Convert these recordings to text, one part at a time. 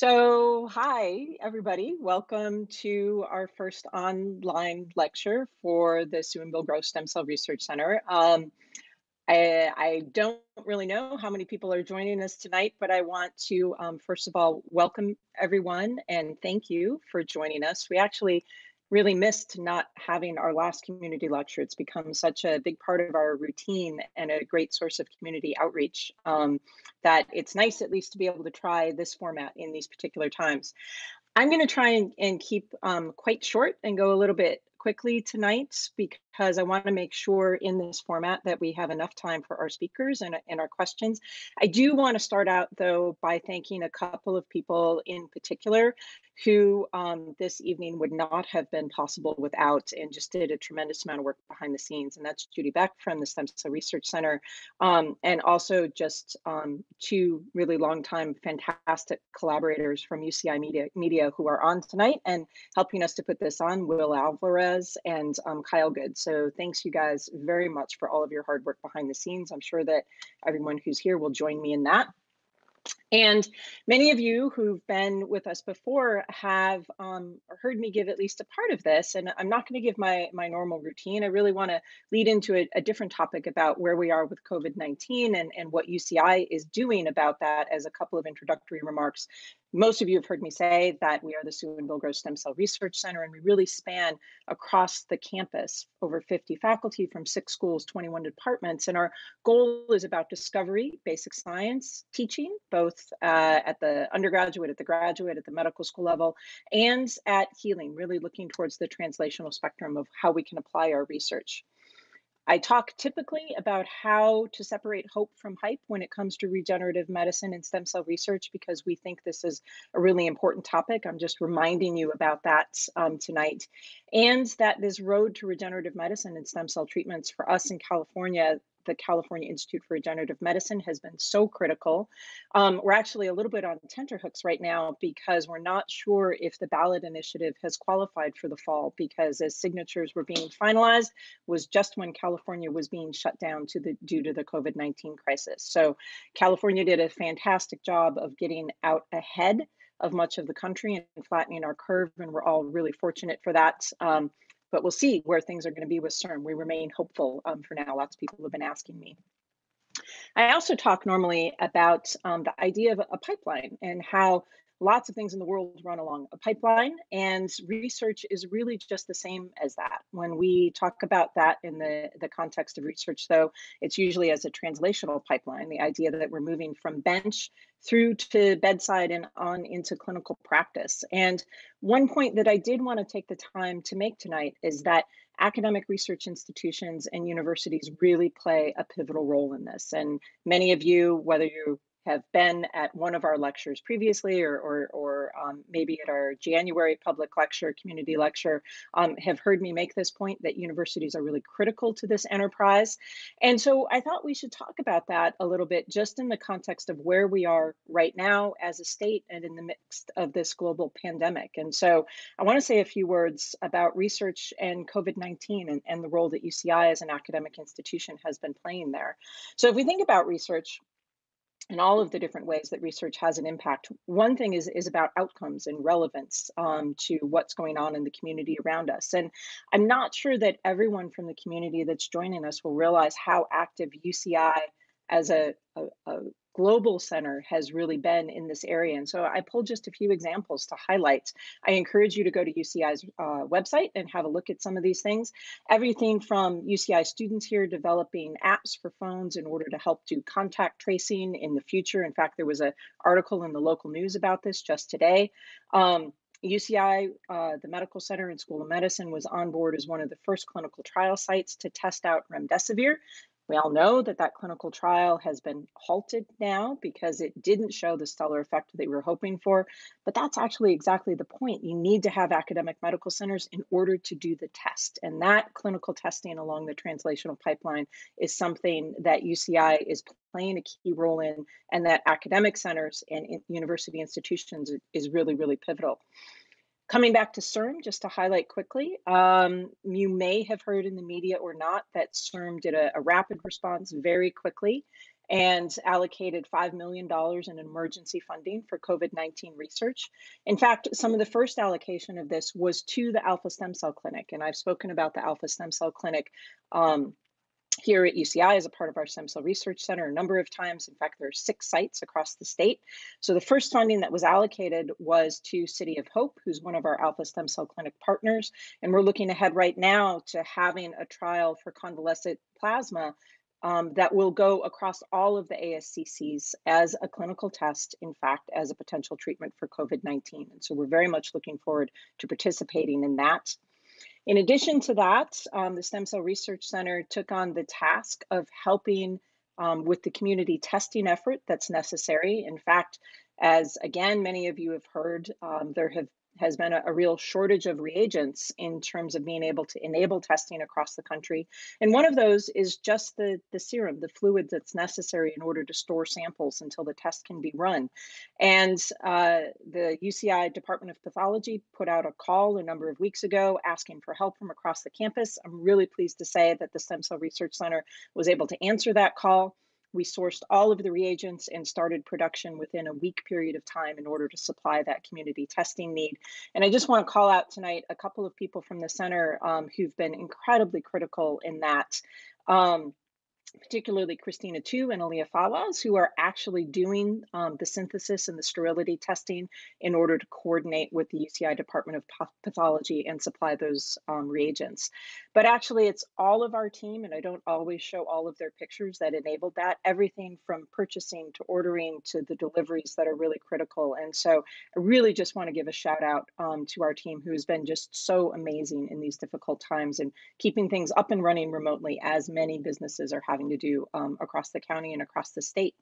So, hi, everybody. Welcome to our first online lecture for the Sue and Bill Gross Stem Cell Research Center. Um, I, I, don't really know how many people are joining us tonight, but I want to, um, first of all, welcome everyone and thank you for joining us. We actually really missed not having our last community lecture. It's become such a big part of our routine and a great source of community outreach um, that it's nice at least to be able to try this format in these particular times. I'm going to try and, and keep um, quite short and go a little bit quickly tonight because I want to make sure in this format that we have enough time for our speakers and, and our questions. I do want to start out though by thanking a couple of people in particular who um, this evening would not have been possible without and just did a tremendous amount of work behind the scenes. And that's Judy Beck from the Stem Cell Research Center, um, and also just um, two really long time fantastic collaborators from UCI Media, Media who are on tonight and helping us to put this on, Will Alvarez and um, Kyle Good. So thanks you guys very much for all of your hard work behind the scenes. I'm sure that everyone who's here will join me in that. And many of you who've been with us before have um, heard me give at least a part of this. And I'm not going to give my, my normal routine. I really want to lead into a, a, different topic about where we are with COVID 19 and, and what UCI is doing about that as a couple of introductory remarks most of you have heard me say that we are the Sue and Bill Gross Stem Cell Research Center, and we really span across the campus over 50 faculty from six schools, 21 departments. And our goal is about discovery, basic science, teaching, both uh, at the undergraduate, at the graduate, at the medical school level, and at healing, really looking towards the translational spectrum of how we can apply our research. I talk typically about how to separate hope from hype when it comes to regenerative medicine and stem cell research because we think this is a really important topic. I'm just reminding you about that um, tonight. And that this road to regenerative medicine and stem cell treatments for us in California the California Institute for Regenerative Medicine has been so critical. Um, we're actually a little bit on tenterhooks right now because we're not sure if the ballot initiative has qualified for the fall because as signatures were being finalized was just when California was being shut down to the due to the COVID-19 crisis. So California did a fantastic job of getting out ahead of much of the country and flattening our curve and we're all really fortunate for that. Um, but we'll see where things are going to be with CIRM. We remain hopeful um, for now. Lots of people have been asking me. I also talk normally about um, the idea of a pipeline and how lots of things in the world run along a pipeline and research is really just the same as that. When we talk about that in the the context of research though it's usually as a translational pipeline the idea that we're moving from bench through to bedside and on into clinical practice. And one point that i did want to take the time to make tonight is that academic research institutions and universities really play a pivotal role in this. And many of you whether you have been at one of our lectures previously or, or, or um, maybe at our January public lecture, community lecture, um, have heard me make this point that universities are really critical to this enterprise. And so I thought we should talk about that a little bit just in the context of where we are right now as a state and in the midst of this global pandemic. And so I want to say a few words about research and COVID-19 and, and the role that UCI as an academic institution has been playing there. So if we think about research, and all of the different ways that research has an impact. One thing is, is about outcomes and relevance um, to what's going on in the community around us. And I'm not sure that everyone from the community that's joining us will realize how active UCI as a, a, a global center has really been in this area. And so I pulled just a few examples to highlight. I encourage you to go to UCI's uh, website and have a look at some of these things. Everything from UCI students here developing apps for phones in order to help do contact tracing in the future. In fact, there was an article in the local news about this just today. Um, UCI, uh, the Medical Center and School of Medicine, was on board as one of the first clinical trial sites to test out remdesivir. We all know that that clinical trial has been halted now because it didn't show the stellar effect that we were hoping for. But that's actually exactly the point. You need to have academic medical centers in order to do the test. And that clinical testing along the translational pipeline is something that UCI is playing a key role in, and that academic centers and university institutions is really, really pivotal. Coming back to CIRM, just to highlight quickly, um, you may have heard in the media or not that CIRM did a, a rapid response very quickly and allocated $5 million in emergency funding for COVID 19 research. In fact, some of the first allocation of this was to the Alpha Stem Cell Clinic. And I've spoken about the Alpha Stem Cell Clinic um, here at UCI as a part of our stem cell research center a number of times. In fact, there are six sites across the state. So the first funding that was allocated was to City of Hope, who's one of our Alpha Stem Cell Clinic partners. And we're looking ahead right now to having a trial for convalescent plasma um, that will go across all of the ASCCs as a clinical test, in fact, as a potential treatment for COVID 19. And so we're very much looking forward to participating in that. In addition to that, um, the Stem Cell Research Center took on the task of helping um, with the community testing effort that's necessary. In fact, as again, many of you have heard, um, there have has been a, a, real shortage of reagents in terms of being able to enable testing across the country. And one of those is just the, the serum, the fluid that's necessary in order to store samples until the test can be run. And uh, the UCI Department of Pathology put out a call a number of weeks ago asking for help from across the campus. I'm really pleased to say that the Stem Cell Research Center was able to answer that call. We sourced all of the reagents and started production within a week period of time in order to supply that community testing need. And I just want to call out tonight a couple of people from the center um, who've been incredibly critical in that. Um, particularly Christina Tu and Aaliyah Fawaz, who are actually doing um, the synthesis and the sterility testing in order to coordinate with the UCI Department of Pathology and supply those um, reagents. But actually, it's all of our team, and I don't always show all of their pictures that enabled that. Everything from purchasing to ordering to the deliveries that are really critical. And so I really just want to give a shout out um, to our team who has been just so amazing in these difficult times and keeping things up and running remotely as many businesses are having having to do um, across the county and across the state.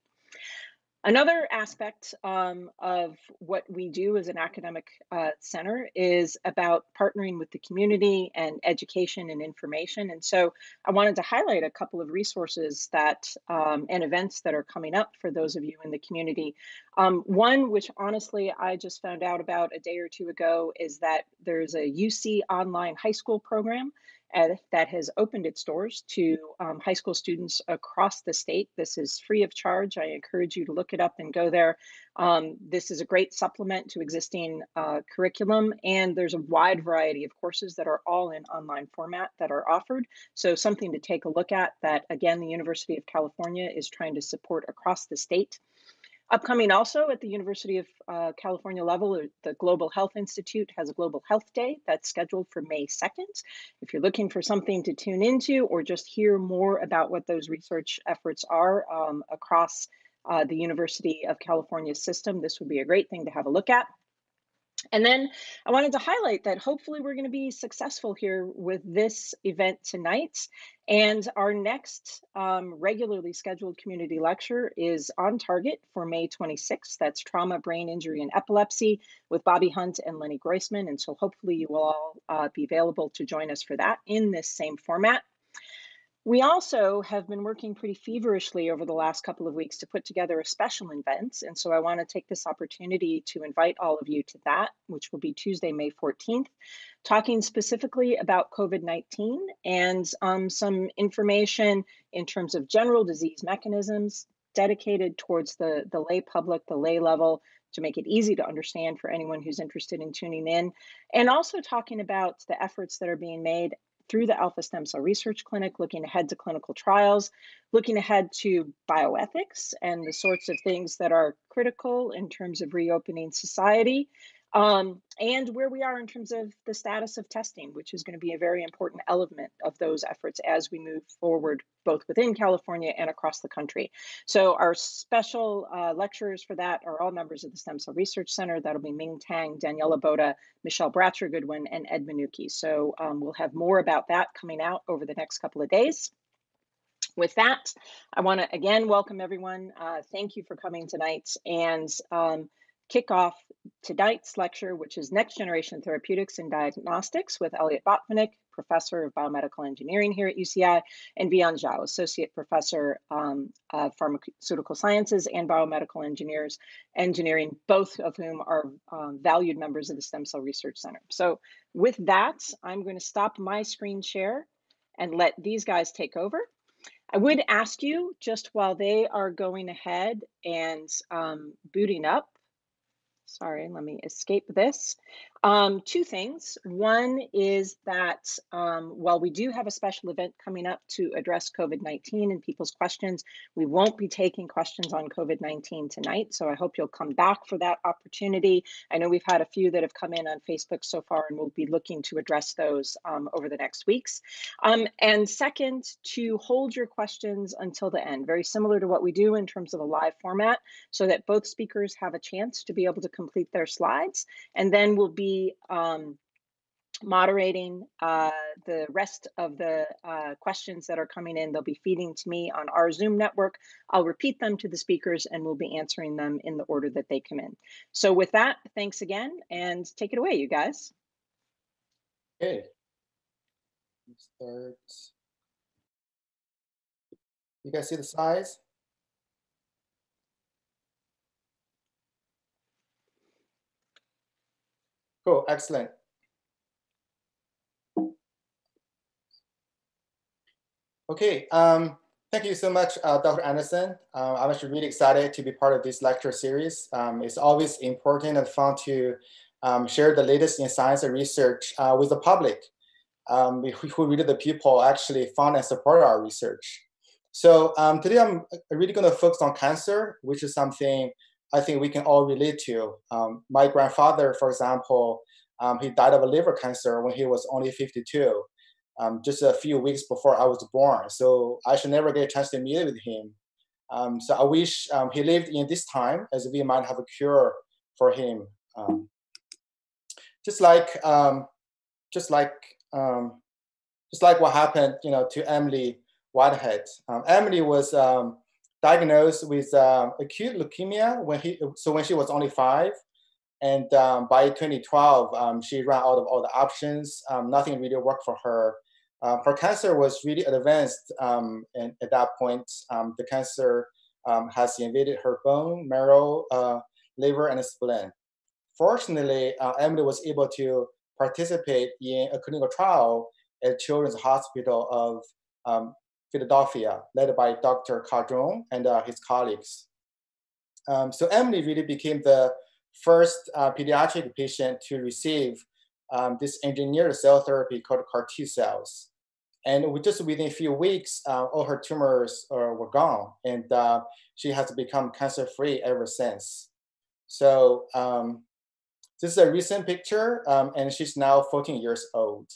Another aspect um, of what we do as an academic uh, center is about partnering with the community and education and information. And so I wanted to highlight a couple of resources that um, and events that are coming up for those of you in the community. Um, one, which honestly I just found out about a day or two ago, is that there's a UC online high school program that has opened its doors to um, high school students across the state. This is free of charge. I encourage you to look it up and go there. Um, this is a great supplement to existing uh, curriculum, and there's a wide variety of courses that are all in online format that are offered. So, something to take a look at that, again, the University of California is trying to support across the state. Upcoming also at the University of uh, California level, uh, the Global Health Institute has a Global Health Day that's scheduled for May 2nd. If you're looking for something to tune into or just hear more about what those research efforts are um, across uh, the University of California system, this would be a great thing to have a look at. And then I wanted to highlight that hopefully we're going to be successful here with this event tonight. And our next um, regularly scheduled community lecture is on target for May 26th. That's trauma, brain injury, and epilepsy with Bobby Hunt and Lenny Groisman. And so hopefully you will all uh, be available to join us for that in this same format. We also have been working pretty feverishly over the last couple of weeks to put together a special event. And so I want to take this opportunity to invite all of you to that, which will be Tuesday, May 14th, talking specifically about COVID 19 and um, some information in terms of general disease mechanisms dedicated towards the, the lay public, the lay level, to make it easy to understand for anyone who's interested in tuning in, and also talking about the efforts that are being made through the Alpha Stem Cell Research Clinic, looking ahead to clinical trials, looking ahead to bioethics and the sorts of things that are critical in terms of reopening society, um, and where we are in terms of the status of testing, which is going to be a very important element of those efforts as we move forward, both within California and across the country. So our special uh, lecturers for that are all members of the Stem Cell Research Center. That'll be Ming Tang, Daniela Bota, Michelle Bratcher Goodwin, and Ed Monuki. So um, we'll have more about that coming out over the next couple of days. With that, I want to again welcome everyone. Uh, thank you for coming tonight. And um, kick off tonight's lecture, which is Next Generation Therapeutics and Diagnostics with Elliot Botvinick, Professor of Biomedical Engineering here at UCI, and Weian Zhao, Associate Professor um, of Pharmaceutical Sciences and Biomedical Engineers, Engineering, both of whom are um, valued members of the Stem Cell Research Center. So with that, I'm going to stop my screen share and let these guys take over. I would ask you just while they are going ahead and um, booting up, sorry, let me escape this. Um, two things. One is that um, while we do have a special event coming up to address COVID 19 and people's questions, we won't be taking questions on COVID 19 tonight. So I hope you'll come back for that opportunity. I know we've had a few that have come in on Facebook so far, and we'll be looking to address those um, over the next weeks. Um, and second, to hold your questions until the end, very similar to what we do in terms of a live format, so that both speakers have a chance to be able to complete their slides. And then we'll be um, moderating uh, the rest of the uh, questions that are coming in. They'll be feeding to me on our Zoom network. I'll repeat them to the speakers and we'll be answering them in the order that they come in. So with that, thanks again and take it away, you guys. Okay. Start. You guys see the size? Cool, excellent. Okay, um, thank you so much, uh, Dr. Anderson. Uh, I'm actually really excited to be part of this lecture series. Um, it's always important and fun to um, share the latest in science and research uh, with the public, um, who really the people actually fund and support our research. So um, today I'm really going to focus on cancer, which is something I think we can all relate to. Um, my grandfather, for example, um, he died of a liver cancer when he was only 52, um, just a few weeks before I was born. So I should never get a chance to meet with him. Um, so I wish um, he lived in this time, as we might have a cure for him. Um, just like, just like, just like what happened, you know, to Emily Whitehead. Emily was diagnosed with uh, acute leukemia when he so when she was only five. And um, by 2012 um, she ran out of all the options. Um, nothing really worked for her. Uh, her cancer was really advanced um, and at that point um, the cancer um, has invaded her bone marrow uh, liver and spleen. Fortunately uh, emily was able to participate in a clinical trial at children's hospital of Philadelphia, led by Dr. Cardrone and uh, his colleagues. Um, so Emily really became the first uh, pediatric patient to receive um, this engineered cell therapy called CAR T cells. And just within a few weeks, uh, all her tumors uh, were gone, and uh, she has become cancer-free ever since. So um, this is a recent picture, um, and she's now 14 years old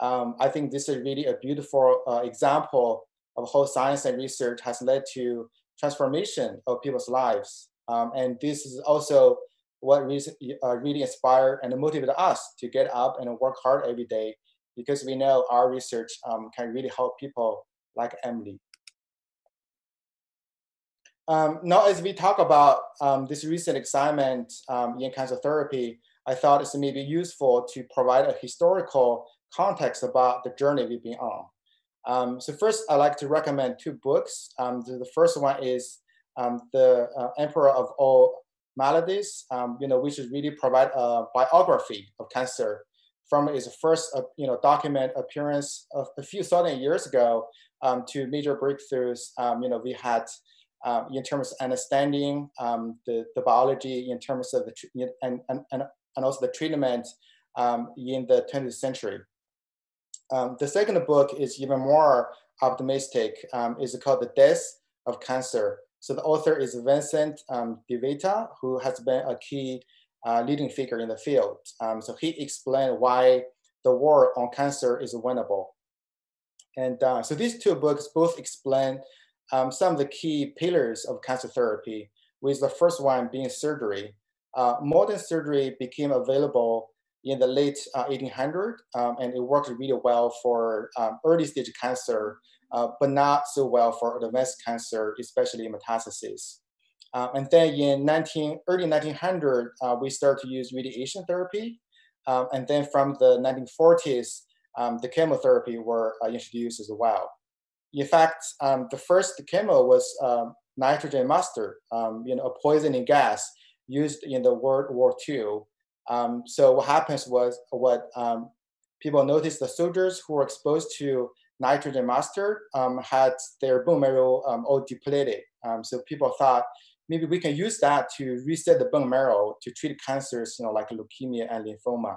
um, I think this is really a beautiful uh, example of how science and research has led to transformation of people's lives. Um, and this is also what really, uh, really inspired and motivated us to get up and work hard every day because we know our research um, can really help people like Emily. Um, now, as we talk about um, this recent excitement um, in cancer therapy, I thought it's maybe useful to provide a historical context about the journey we've been on. Um, so first, I'd like to recommend two books. Um, the, the, first one is um, The uh, Emperor of All Maladies, um, you know, which is really provide a biography of cancer from its first, uh, you know, document appearance of a few thousand years ago um, to major breakthroughs, um, you know, we had in terms of understanding the, the biology, in terms of the, and, and, and, and also the treatment in the 20th century. Um, the second book is even more optimistic. Um, it's called The Death of Cancer. So the author is Vincent um, DeVita, who has been a key uh, leading figure in the field. Um, so he explained why the war on cancer is winnable. And uh, so these two books both explain um, some of the key pillars of cancer therapy, with the first one being surgery. Uh, modern surgery became available in the late uh, 1800, um, and it worked really well for um, early stage cancer, uh, but not so well for advanced cancer, especially metastases. Uh, and then in 19, early 1900, uh, we started to use radiation therapy. Um, and then from the 1940s, um, the chemotherapy were uh, introduced as well. In fact, um, the first chemo was um, nitrogen mustard, you know, a poisoning gas used in the World War II um, so what happens was what um, people noticed the soldiers who were exposed to nitrogen mustard um, had their bone marrow um, all depleted. Um, so people thought maybe we can use that to reset the bone marrow to treat cancers, you know, like leukemia and lymphoma.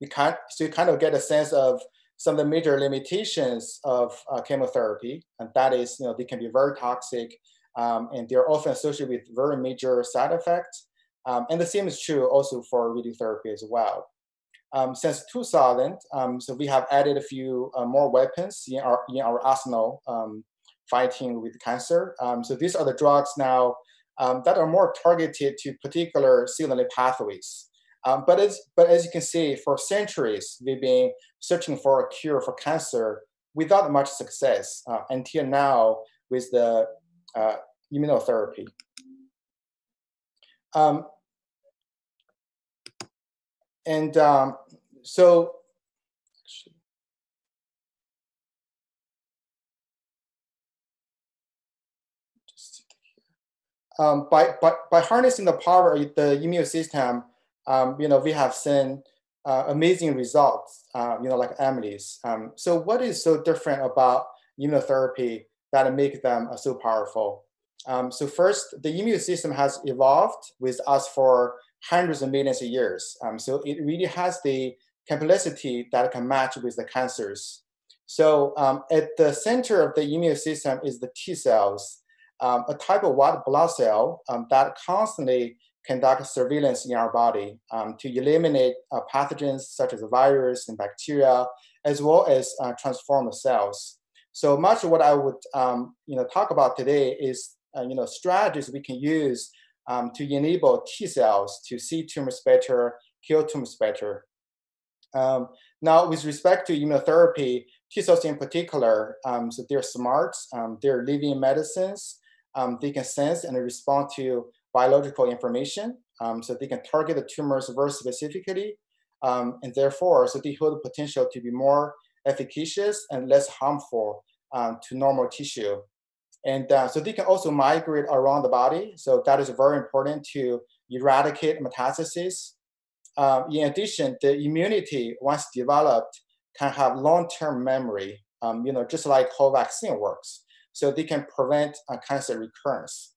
You can't, so you kind of get a sense of some of the major limitations of uh, chemotherapy, and that is, you know, they can be very toxic, um, and they're often associated with very major side effects. Um, and the same is true also for radiotherapy as well. Um, since 2000, um, so we have added a few uh, more weapons in our in our arsenal um, fighting with cancer. Um, so these are the drugs now that are more targeted to particular signaling pathways. But as but as you can see, for centuries we've been searching for a cure for cancer without much success uh, until now with the uh, immunotherapy. Um, and um, so um, by, by, by harnessing the power of the immune system, um, you know, we have seen uh, amazing results, uh, you know, like Emily's. Um, so what is so different about immunotherapy that make them uh, so powerful? Um, so first, the immune system has evolved with us for hundreds of millions of years. Um, so it really has the complexity that can match with the cancers. So um, at the center of the immune system is the T cells, um, a type of white blood cell um, that constantly conduct surveillance in our body um, to eliminate uh, pathogens such as virus and bacteria, as well as uh, transform cells. So much of what I would um, you know, talk about today is uh, you know, strategies we can use um, to enable T cells to see tumors better, kill tumors better. Um, now, with respect to immunotherapy, T cells in particular, um, so they're smart, um, they're living medicines, um, they can sense and respond to biological information, um, so they can target the tumors very specifically, and therefore, so they hold the potential to be more efficacious and less harmful to normal tissue. And uh, so they can also migrate around the body. So that is very important to eradicate metastases. Um, in addition, the immunity, once developed, can have long-term memory, um, you know, just like how vaccine works. So they can prevent uh, cancer recurrence.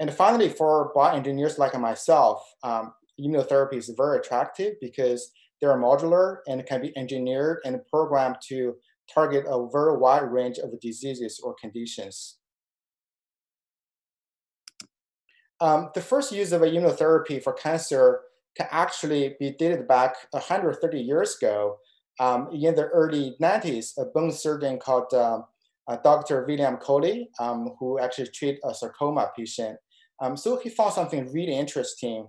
And finally, for bioengineers like myself, um, immunotherapy is very attractive because they're modular and can be engineered and programmed to target a very wide range of diseases or conditions. Um, the first use of immunotherapy for cancer can actually be dated back 130 years ago. Um, in the early 90s, a bone surgeon called um, uh, Dr. William Coley, um, who actually treated a sarcoma patient. Um, so he found something really interesting.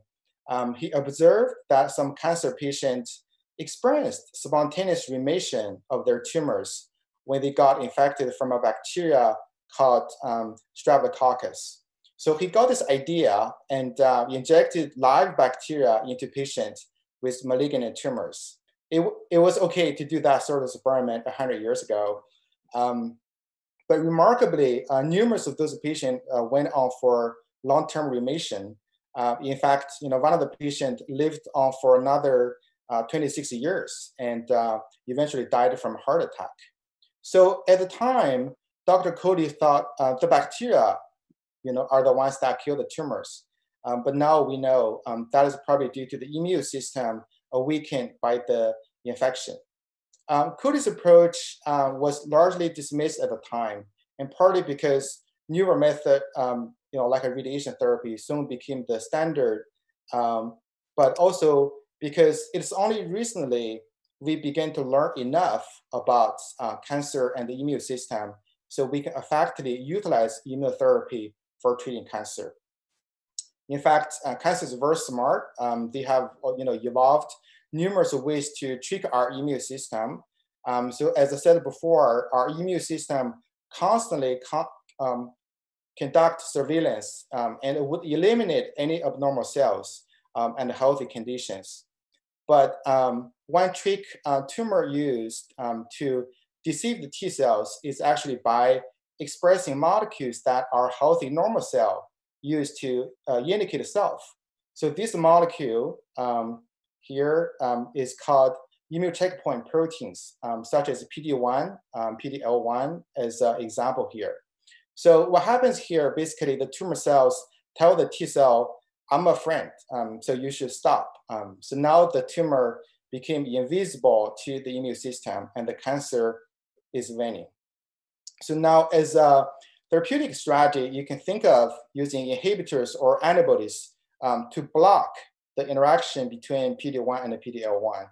Um, he observed that some cancer patients experienced spontaneous remission of their tumors when they got infected from a bacteria called Streptococcus. So he got this idea and uh, injected live bacteria into patients with malignant tumors. It, it was okay to do that sort of experiment 100 years ago. Um, but remarkably, uh, numerous of those patients uh, went on for long-term remission. Uh, in fact, you know, one of the patients lived on for another uh, 26 years and uh, eventually died from a heart attack. So at the time, Dr. Coley thought the bacteria you know, are the ones that kill the tumors. Um, but now we know um, that is probably due to the immune system weakened by the infection. Um, Coley's approach uh, was largely dismissed at the time, and partly because newer method, um, you know, like a radiation therapy, soon became the standard, um, but also because it's only recently we began to learn enough about uh, cancer and the immune system, so we can effectively utilize immunotherapy for treating cancer. In fact, uh, cancer is very smart. Um, they have uh, you know evolved numerous ways to trick our immune system. Um, so as I said before, our immune system constantly con um, conduct surveillance um, and it would eliminate any abnormal cells um, and healthy conditions. But um, one trick uh, tumor used to deceive the T cells is actually by expressing molecules that are healthy normal cell used to uh, indicate self. So this molecule um, here um, is called immune checkpoint proteins, um, such as PD-1, um, PD-L1 as an example here. So what happens here, basically the tumor cells tell the T cell, I'm a friend, um, so you should stop. Um, so now the tumor became invisible to the immune system and the cancer is waning. So now as a therapeutic strategy, you can think of using inhibitors or antibodies um, to block the interaction between PD-1 and the PD-L1.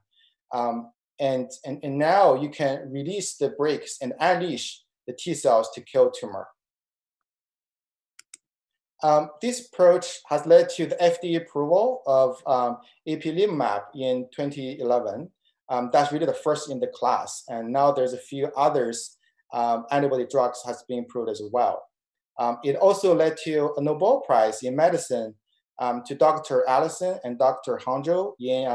Um, and, and, and now you can release the brakes and unleash the T cells to kill tumor. Um, this approach has led to the FDA approval of um, ipilimumab in 2011. Um, that's really the first in the class. And now there's a few others um, antibody drugs has been approved as well. Um, it also led to a Nobel Prize in medicine um, to Dr. Allison and Dr. Honjo in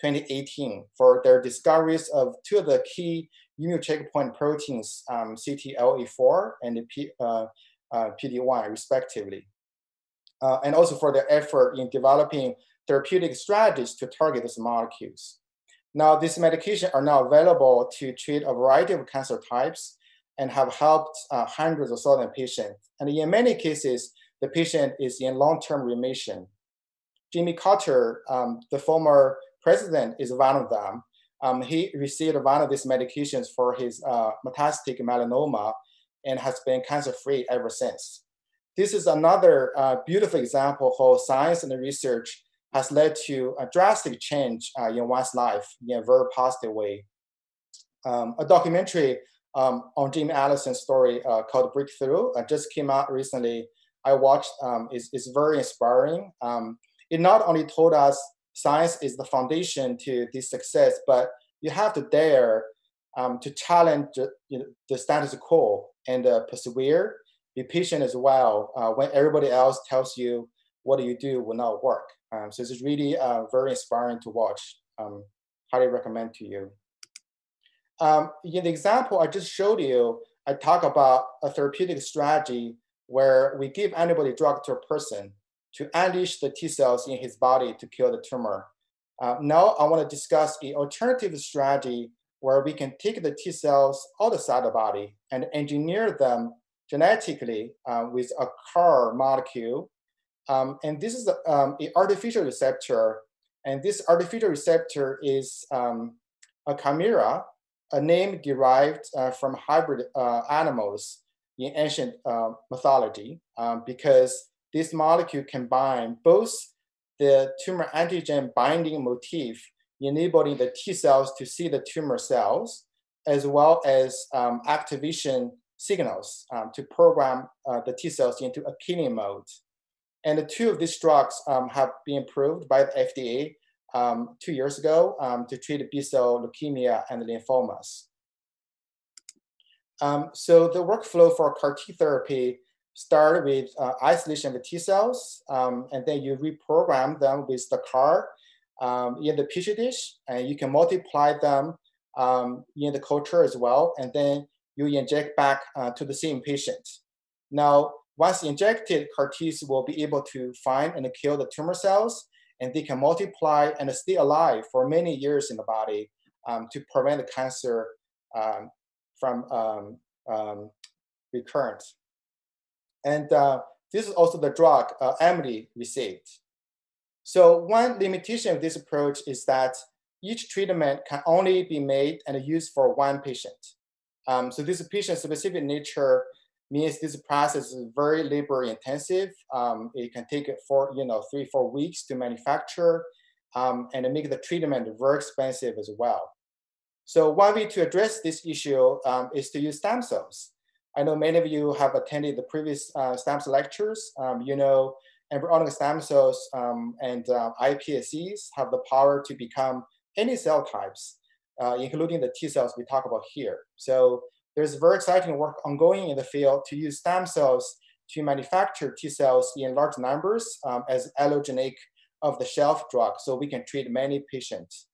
2018 for their discoveries of two of the key immune checkpoint proteins, CTLA4 and P, uh, uh, PD1 respectively uh, and also for their effort in developing therapeutic strategies to target these molecules. Now, these medications are now available to treat a variety of cancer types and have helped uh, hundreds of thousand patients. And in many cases, the patient is in long-term remission. Jimmy Carter, um, the former president, is one of them. Um, he received one of these medications for his uh, metastatic melanoma and has been cancer-free ever since this is another uh, beautiful example how science and research has led to a drastic change uh, in one's life in a very positive way. Um, a documentary um, on Jim Allison's story uh, called Breakthrough uh, just came out recently. I watched um, is is very inspiring. Um, it not only told us science is the foundation to this success, but you have to dare um, to challenge the, you know, the status quo and uh, persevere be patient as well. Uh, when everybody else tells you what you do will not work. Um, so it's really uh, very inspiring to watch. Um, highly recommend to you. Um, in the example I just showed you, I talk about a therapeutic strategy where we give antibody drug to a person to unleash the T cells in his body to kill the tumor. Uh, now I want to discuss an alternative strategy where we can take the T cells outside the body and engineer them genetically uh, with a CAR molecule. Um, and this is um, an artificial receptor. And this artificial receptor is um, a chimera, a name derived uh, from hybrid uh, animals in ancient uh, mythology, um, because this molecule combines both the tumor antigen binding motif, enabling the T cells to see the tumor cells, as well as um, activation signals um, to program uh, the T cells into a killing mode. And the two of these drugs um, have been approved by the FDA um, two years ago um, to treat B cell leukemia and lymphomas. Um, so the workflow for CAR T therapy start with uh, isolation of the T cells, um, and then you reprogram them with the CAR in the petri dish, and you can multiply them in the culture as well, and then you inject back uh, to the same patient. Now, once injected, CAR Ts will be able to find and kill the tumor cells, and they can multiply and stay alive for many years in the body um, to prevent the cancer um, from um, um recurrence. And uh, this is also the drug uh, Emily received. So one limitation of this approach is that each treatment can only be made and used for one patient. Um, so this patient-specific nature means this process is very labor intensive. Um, it can take for you know three four weeks to manufacture, um, and make the treatment very expensive as well. So one way to address this issue um, is to use stem cells. I know many of you have attended the previous uh, stem cell lectures. Um, you know embryonic stem cells um, and uh, iPSCs have the power to become any cell types uh, including the T cells we talk about here. So there's very exciting work ongoing in the field to use stem cells to manufacture T cells in large numbers um, as allogeneic of the shelf drug so we can treat many patients.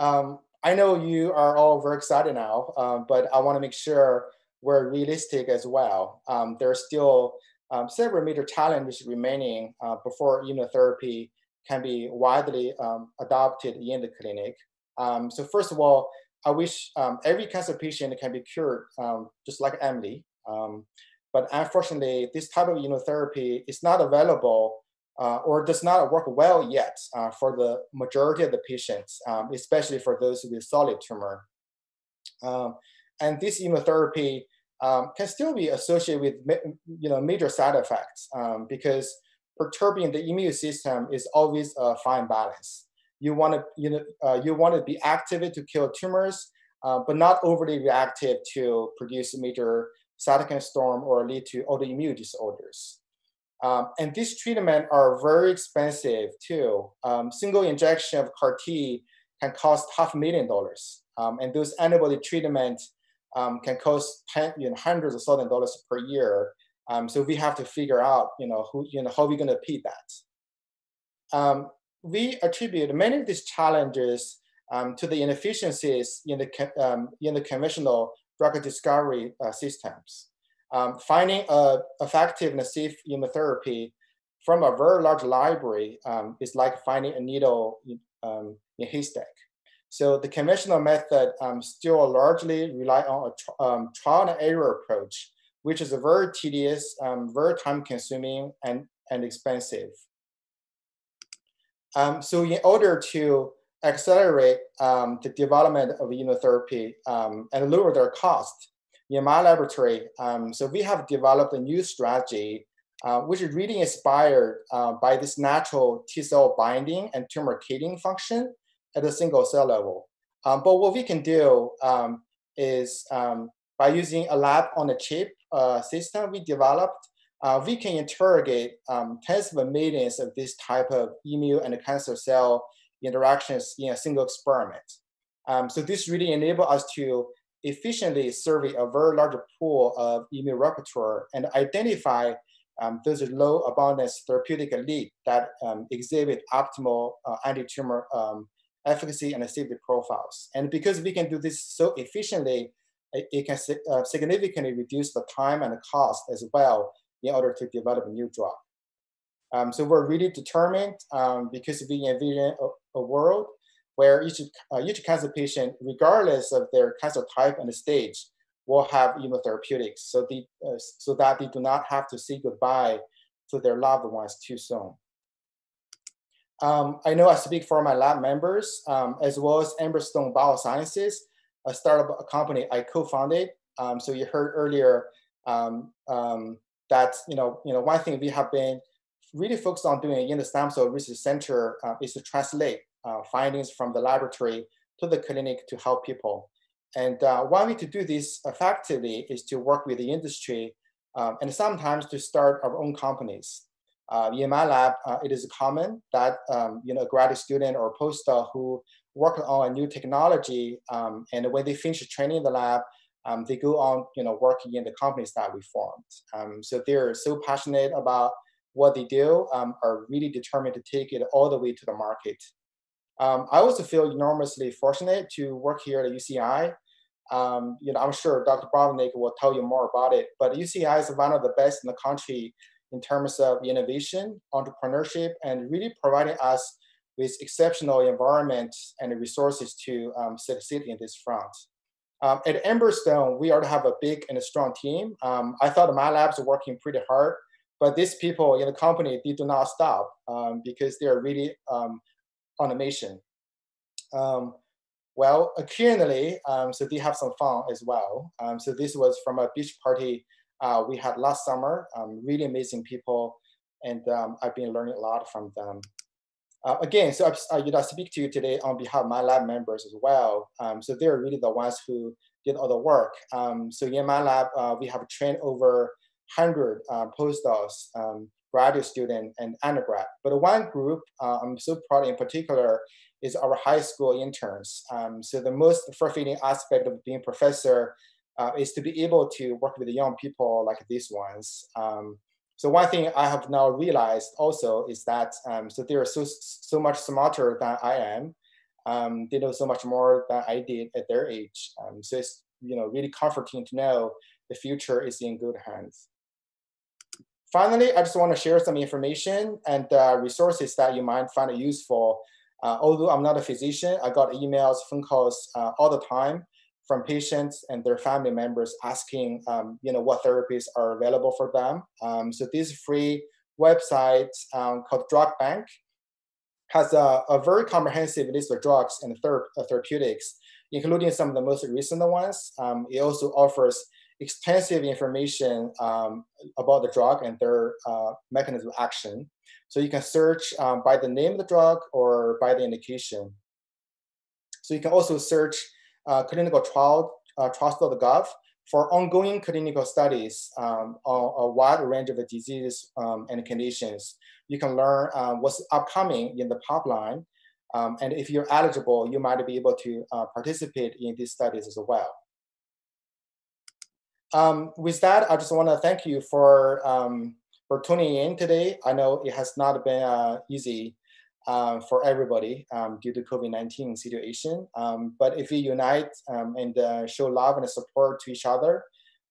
Um, I know you are all very excited now, um, but I want to make sure we're realistic as well. Um, there are still um, several major challenges remaining uh, before immunotherapy can be widely um, adopted in the clinic. Um, so first of all, I wish um, every cancer patient can be cured, um, just like Emily. Um, but unfortunately, this type of immunotherapy is not available uh, or does not work well yet uh, for the majority of the patients, um, especially for those with solid tumor. Um, and this immunotherapy um, can still be associated with you know major side effects because perturbing the immune system is always a fine balance. You want to you know uh, you want to be active to kill tumors, uh, but not overly reactive to produce major cytokine storm or lead to autoimmune disorders. Um, and these treatments are very expensive too. Um, single injection of CAR T can cost half a million dollars. Um, and those antibody treatments um, can cost ten, you know, hundreds of thousand dollars per year. Um, so we have to figure out, you know, who, you know, how we're going to pay that. Um, we attribute many of these challenges to the inefficiencies in the in the conventional drug discovery uh, systems. Um, finding a effective safe immunotherapy from a very large library um, is like finding a needle in, um, in a haystack. So the conventional method um, still largely rely on a um, trial and error approach, which is very tedious, um, very time consuming and, and expensive. So in order to accelerate the development of immunotherapy and lower their cost, in my laboratory, um, so we have developed a new strategy, uh, which is really inspired uh, by this natural T cell binding and tumor killing function at the single cell level. Um, but what we can do um, is um, by using a lab on a chip uh, system we developed, uh, we can interrogate um, tens of millions of this type of immune and cancer cell interactions in a single experiment. Um, so this really enable us to efficiently survey a very large pool of immune repertoire and identify um, those low abundance therapeutic lead that um, exhibit optimal uh, anti-tumor um, efficacy and safety profiles. And because we can do this so efficiently, it, it can uh, significantly reduce the time and the cost as well in order to develop a new drug. Um, so we're really determined um, because we envision a, a world where each, uh, each cancer patient, regardless of their cancer type and the stage, will have immunotherapeutics so, uh, so that they do not have to say goodbye to their loved ones too soon. Um, I know I speak for my lab members, um, as well as Amberstone Biosciences, a startup company I co-founded. Um, so you heard earlier um, um, that you know, you know, one thing we have been really focused on doing in the stem cell research center uh, is to translate uh, findings from the laboratory to the clinic to help people. And uh, one way to do this effectively is to work with the industry um, and sometimes to start our own companies. Uh, in my lab, uh, it is common that um, you know a graduate student or postdoc who work on a new technology, um, and when they finish training in the lab, um, they go on you know working in the companies that we formed. Um, so they're so passionate about what they do, um, are really determined to take it all the way to the market. Um, I also feel enormously fortunate to work here at UCI. Um, you know, I'm sure Dr. Botvinick will tell you more about it, but UCI is one of the best in the country in terms of innovation, entrepreneurship, and really providing us with exceptional environment and resources to um, succeed in this front. Um, at Amberstone, we already have a big and a strong team. Um, I thought my labs are working pretty hard, but these people in the company, they do not stop um, because they are really um, automation. Um, well, occasionally, um, so they have some fun as well. So this was from a beach party uh, we had last summer. Um, really amazing people, and I've been learning a lot from them. Uh, again, so I, you know, I speak to you today on behalf of my lab members as well. Um, so they're really the ones who did all the work. so in my lab, uh, we have trained over 100 uh, postdocs graduate student and undergrad. But one group uh, I'm so proud in particular is our high school interns. Um, so the most fulfilling aspect of being a professor uh, is to be able to work with young people like these ones. So one thing I have now realized also is that um, so they are so so much smarter than I am. Um, they know so much more than I did at their age. Um, so it's you know really comforting to know the future is in good hands. finally, I just want to share some information and uh, resources that you might find useful. Uh, although I'm not a physician, I got emails, phone calls uh, all the time from patients and their family members asking, um, you know, what therapies are available for them. Um, so this free website um, called Drug Bank has a, a, very comprehensive list of drugs and ther uh, therapeutics, including some of the most recent ones. Um, it also offers extensive information um, about the drug and their uh, mechanism of action. So you can search um, by the name of the drug or by the indication. So you can also search clinical trial, uh, trials.gov for ongoing clinical studies um, on a wide range of diseases um, and conditions. You can learn uh, what's upcoming in the pipeline. Um, and if you're eligible, you might be able to uh, participate in these studies as well. Um, with that, I just want to thank you for um, for tuning in today. I know it has not been uh, easy uh, for everybody um, due to COVID-19 situation. Um, but if we unite um, and uh, show love and support to each other,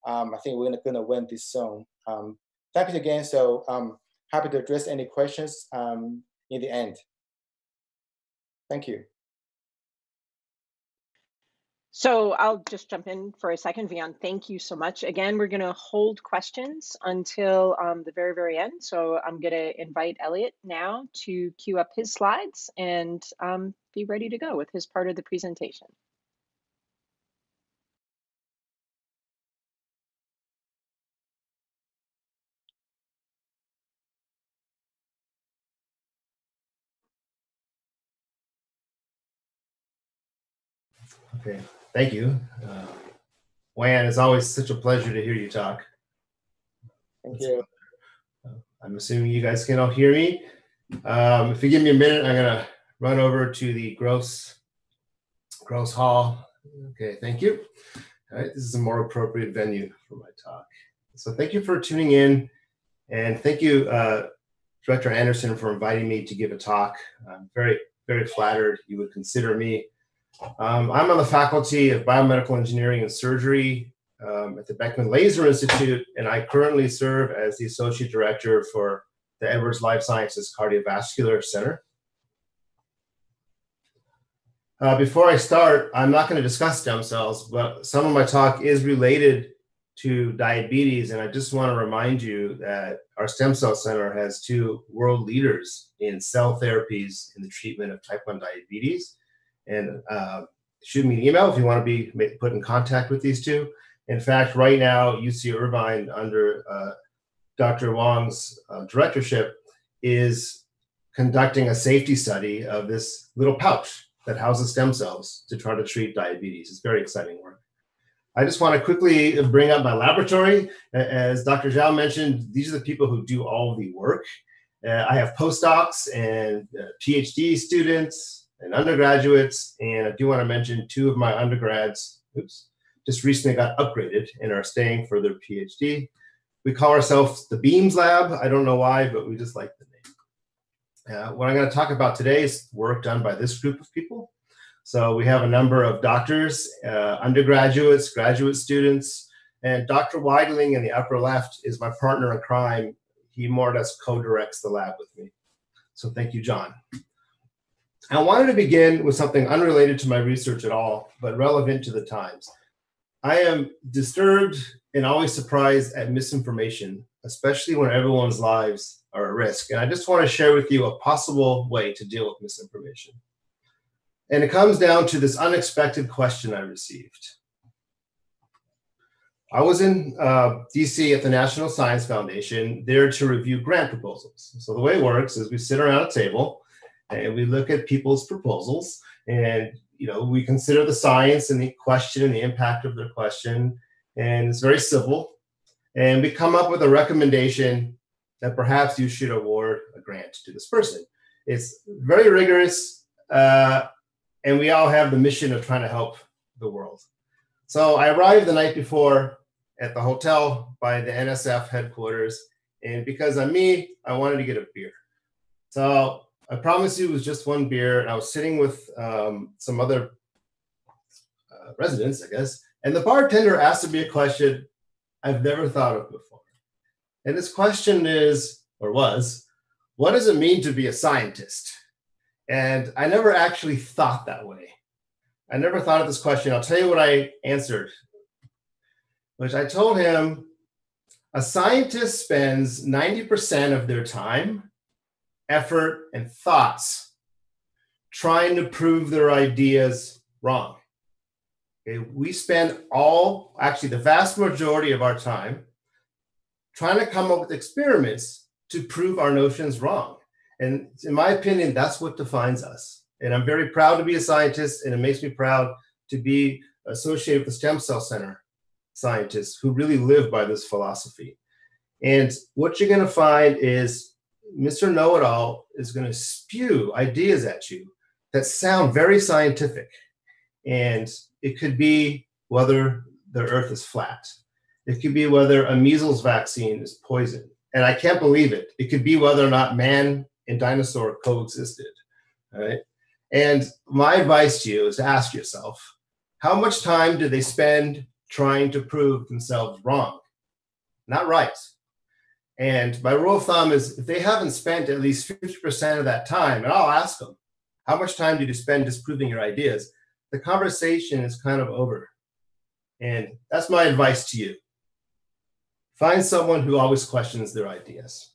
um, I think we're going to win this soon. thank you again. So I'm happy to address any questions in the end. Thank you. So I'll just jump in for a second, Weian. Thank you so much. Again, we're going to hold questions until um, the very, very end. So I'm going to invite Elliot now to queue up his slides and um, be ready to go with his part of the presentation. Okay, thank you. Uh, Weian, it's always such a pleasure to hear you talk. Thank you. I'm assuming you guys can all hear me. Um, if you give me a minute, I'm gonna run over to the Gross Gross Hall. Okay, thank you. All right, this is a more appropriate venue for my talk. So thank you for tuning in, and thank you, uh, Director Anderson, for inviting me to give a talk. I'm very, very flattered you would consider me um, I'm on the faculty of biomedical engineering and surgery um, at the Beckman Laser Institute, and I currently serve as the associate director for the Edwards Life Sciences Cardiovascular Center. Uh, before I start, I'm not going to discuss stem cells, but some of my talk is related to diabetes, and I just want to remind you that our Stem Cell Center has two world leaders in cell therapies in the treatment of type 1 diabetes and uh, shoot me an email if you want to be put in contact with these two. In fact, right now, UC Irvine, under uh, Dr. Wong's uh, directorship, is conducting a safety study of this little pouch that houses stem cells to try to treat diabetes. It's very exciting work. I just want to quickly bring up my laboratory. As Dr. Zhao mentioned, these are the people who do all the work. Uh, I have postdocs and uh, PhD students, and undergraduates. And I do want to mention two of my undergrads, oops, just recently got upgraded and are staying for their PhD. We call ourselves the Beams Lab. I don't know why, but we just like the name. Uh, what I'm going to talk about today is work done by this group of people. So we have a number of doctors, uh, undergraduates, graduate students, and Dr. Weidling in the upper left is my partner in crime. He more or less co-directs the lab with me. So thank you, John. I wanted to begin with something unrelated to my research at all, but relevant to the times. I am disturbed and always surprised at misinformation, especially when everyone's lives are at risk. And I just want to share with you a possible way to deal with misinformation. And it comes down to this unexpected question I received. I was in uh, DC at the National Science Foundation there to review grant proposals. So the way it works is we sit around a table and we look at people's proposals and you know we consider the science and the question and the impact of their question and it's very civil. And we come up with a recommendation that perhaps you should award a grant to this person. It's very rigorous uh, and we all have the mission of trying to help the world. So i arrived the night before at the hotel by the nsf headquarters and because i'm me i wanted to get a beer. So I promise you it was just one beer, and I was sitting with um, some other uh, residents, I guess, and the bartender asked me a question I've never thought of before. And this question is, or was, what does it mean to be a scientist? And I never actually thought that way. I never thought of this question. I'll tell you what I answered, which I told him a scientist spends 90% of their time, effort, and thoughts trying to prove their ideas wrong. Okay, we spend all, actually, the vast majority of our time trying to come up with experiments to prove our notions wrong. And in my opinion, that's what defines us. And I'm very proud to be a scientist, and it makes me proud to be associated with the Stem Cell Center scientists who really live by this philosophy. And what you're going to find is Mr. Know It All is going to spew ideas at you that sound very scientific. And it could be whether the earth is flat, it could be whether a measles vaccine is poison. And I can't believe it. It could be whether or not man and dinosaur coexisted. Right. And my advice to you is to ask yourself how much time do they spend trying to prove themselves wrong? Not right. And my rule of thumb is if they haven't spent at least 50% of that time, and I'll ask them, how much time did you spend disproving your ideas? The conversation is kind of over. And that's my advice to you. Find someone who always questions their ideas.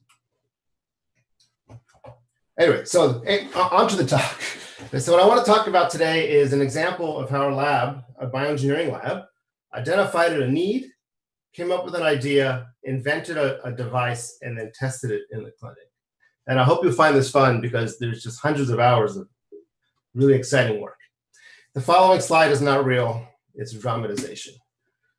Anyway, so on to the talk. So what I want to talk about today is an example of how our lab, a bioengineering lab, identified a need, came up with an idea, invented a, a device, and then tested it in the clinic. And I hope you find this fun because there's just hundreds of hours of really exciting work. The following slide is not real, it's dramatization.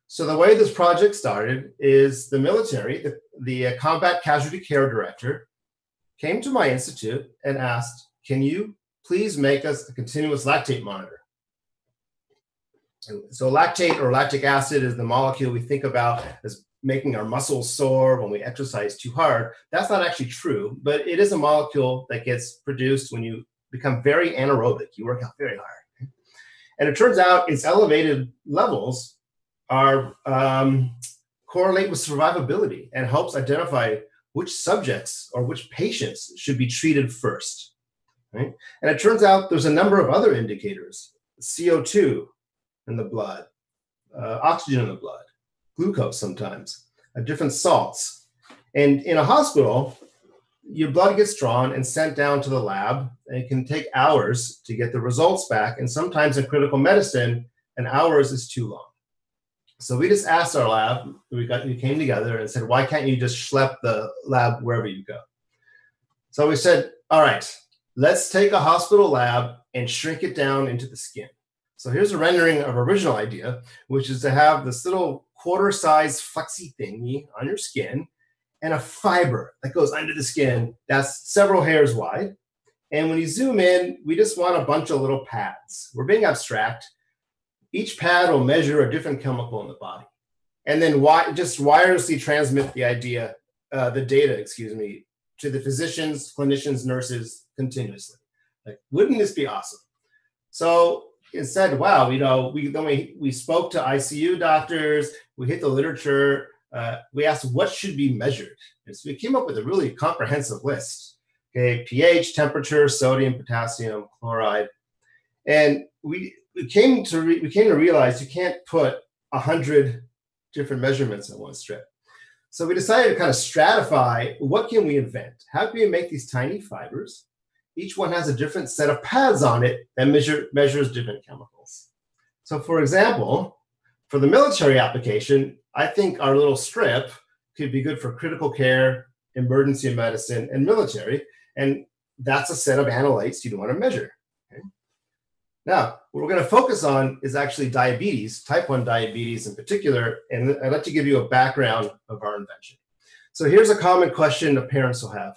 So the way this project started is the military, the, the uh, combat casualty care director, came to my institute and asked, can you please make us a continuous lactate monitor? So lactate or lactic acid is the molecule we think about as making our muscles sore when we exercise too hard. That's not actually true, but it is a molecule that gets produced when you become very anaerobic. You work out very hard. And it turns out its elevated levels are um, correlate with survivability and helps identify which subjects or which patients should be treated first. Right? And it turns out there's a number of other indicators CO2 in the blood, uh, oxygen in the blood, glucose sometimes, uh, different salts. And in a hospital, your blood gets drawn and sent down to the lab. And it can take hours to get the results back. And sometimes in critical medicine, an hours is too long. So we just asked our lab, we got we came together and said, why can't you just schlep the lab wherever you go? So we said, all right, let's take a hospital lab and shrink it down into the skin. So here's a rendering of original idea, which is to have this little quarter size flexy thingy on your skin and a fiber that goes under the skin that's several hairs wide. And when you zoom in, we just want a bunch of little pads. We're being abstract each pad will measure a different chemical in the body and then wi- just wirelessly transmit the idea, uh, the data, excuse me, to the physicians, clinicians, nurses continuously. Like, wouldn't this be awesome? So instead, wow, you know, we then we, we spoke to ICU doctors, we hit the literature, uh, we asked what should be measured. And so we came up with a really comprehensive list. Okay, pH, temperature, sodium, potassium, chloride, and we we came to re- we came to realize you can't put a hundred different measurements in one strip. So we decided to kind of stratify what can we invent? How can we make these tiny fibers? Each one has a different set of pads on it that measure measures different chemicals. So for example, for the military application, I think our little strip could be good for critical care, emergency medicine, and military. And that's a set of analytes you'd want to measure. Now, what we're going to focus on is actually diabetes, type 1 diabetes in particular, and I'd like to give you a background of our invention. So here's a common question that parents will have.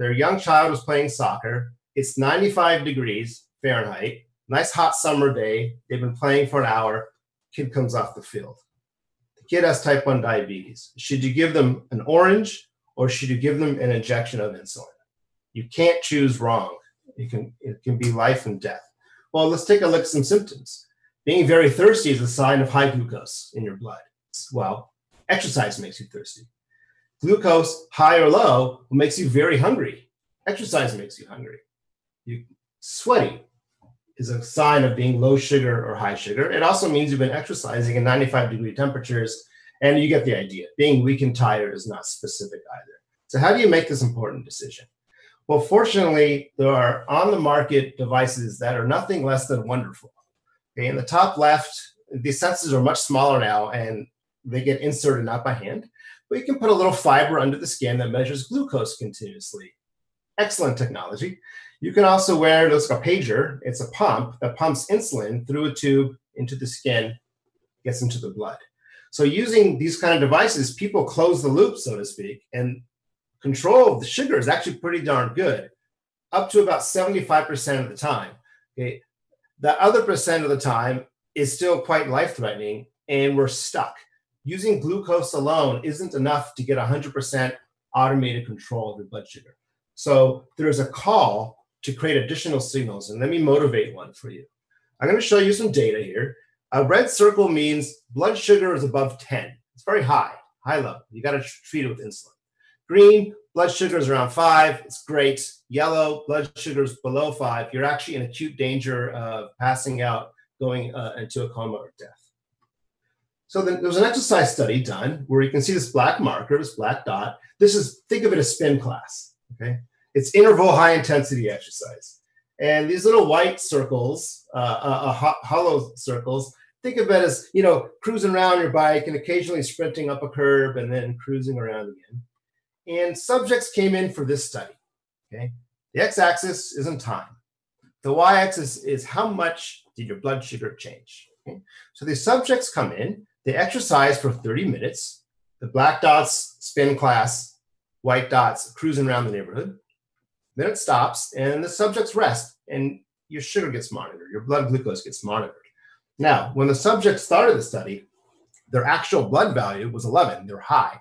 Their young child is playing soccer. It's 95 degrees Fahrenheit, nice hot summer day. They've been playing for an hour. Kid comes off the field. The kid has type 1 diabetes. Should you give them an orange or should you give them an injection of insulin? You can't choose wrong. It can, it can be life and death. Well, let's take a look at some symptoms. Being very thirsty is a sign of high glucose in your blood. Well, exercise makes you thirsty. Glucose, high or low, makes you very hungry. Exercise makes you hungry. You sweaty is a sign of being low sugar or high sugar. It also means you've been exercising in 95 degree temperatures, and you get the idea. Being weak and tired is not specific either. So, how do you make this important decision? Well, fortunately, there are on the market devices that are nothing less than wonderful. Okay, in the top left, these sensors are much smaller now and they get inserted not by hand, you can put a little fiber under the skin that measures glucose continuously. Excellent technology. You can also wear it looks like a pager. It's a pump that pumps insulin through a tube into the skin, gets into the blood. So using these kind of devices, people close the loop, so to speak, and control of the sugar is actually pretty darn good, up to about 75% of the time. Okay. The other percent of the time is still quite life-threatening, and we're stuck. Using glucose alone isn't enough to get 100% automated control of your blood sugar. So there's a call to create additional signals. And let me motivate one for you. I'm going to show you some data here. A red circle means blood sugar is above 10. It's very high, high level. You got to treat it with insulin. Green, blood sugar is around five. It's great. Yellow, blood sugar is below five. You're actually in acute danger of passing out, going uh, into a coma or death. So then there was an exercise study done where you can see this black marker, this black dot. This is, think of it as spin class, okay? It's interval high intensity exercise. And these little white circles, uh, uh, uh, hollow circles, think of it as, you know, cruising around your bike and occasionally sprinting up a curb and then cruising around again. And subjects came in for this study, okay? The x-axis is in time. The y-axis is how much did your blood sugar change? Okay? So the subjects come in, they exercise for 30 minutes. The black dots spin class, white dots cruising around the neighborhood. Then it stops and the subjects rest and your sugar gets monitored, your blood glucose gets monitored. Now, when the subjects started the study, their actual blood value was 11, they're high.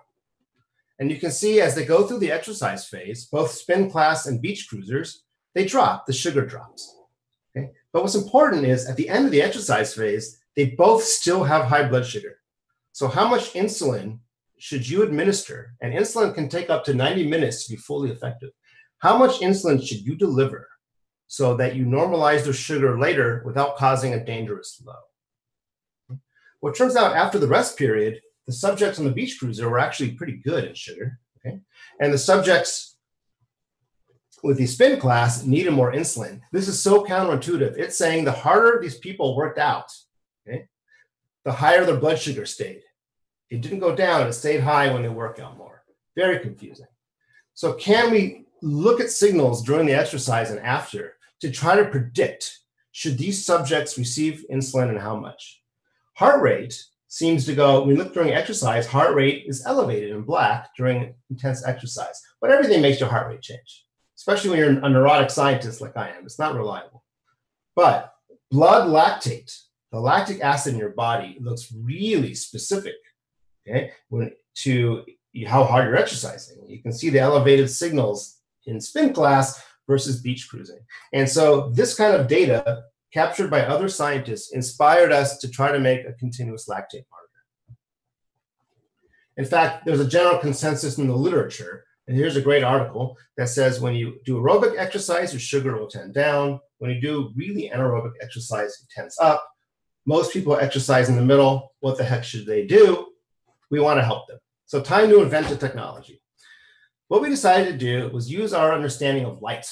And you can see as they go through the exercise phase, both spin class and beach cruisers, they drop, the sugar drops. Okay? But what's important is at the end of the exercise phase, they both still have high blood sugar. So, how much insulin should you administer? And insulin can take up to 90 minutes to be fully effective. How much insulin should you deliver so that you normalize the sugar later without causing a dangerous low? Well, it turns out after the rest period, the subjects on the beach cruiser were actually pretty good in sugar. Okay? And the subjects with the spin class needed more insulin. This is so counterintuitive. It's saying the harder these people worked out, okay, the higher their blood sugar stayed. It didn't go down, it stayed high when they work out more. Very confusing. So, can we look at signals during the exercise and after to try to predict should these subjects receive insulin and how much. Heart rate seems to go, we look during exercise, heart rate is elevated in black during intense exercise. But everything makes your heart rate change, especially when you're a neurotic scientist like I am. It's not reliable. But blood lactate, the lactic acid in your body, looks really specific okay, when, to how hard you're exercising. You can see the elevated signals in spin class versus beach cruising. And so this kind of data captured by other scientists inspired us to try to make a continuous lactate monitor. In fact, there's a general consensus in the literature, and here's a great article that says when you do aerobic exercise, your sugar will tend down. When you do really anaerobic exercise, it tends up. Most people exercise in the middle. What the heck should they do? We want to help them. So time to invent a technology. What we decided to do was use our understanding of light.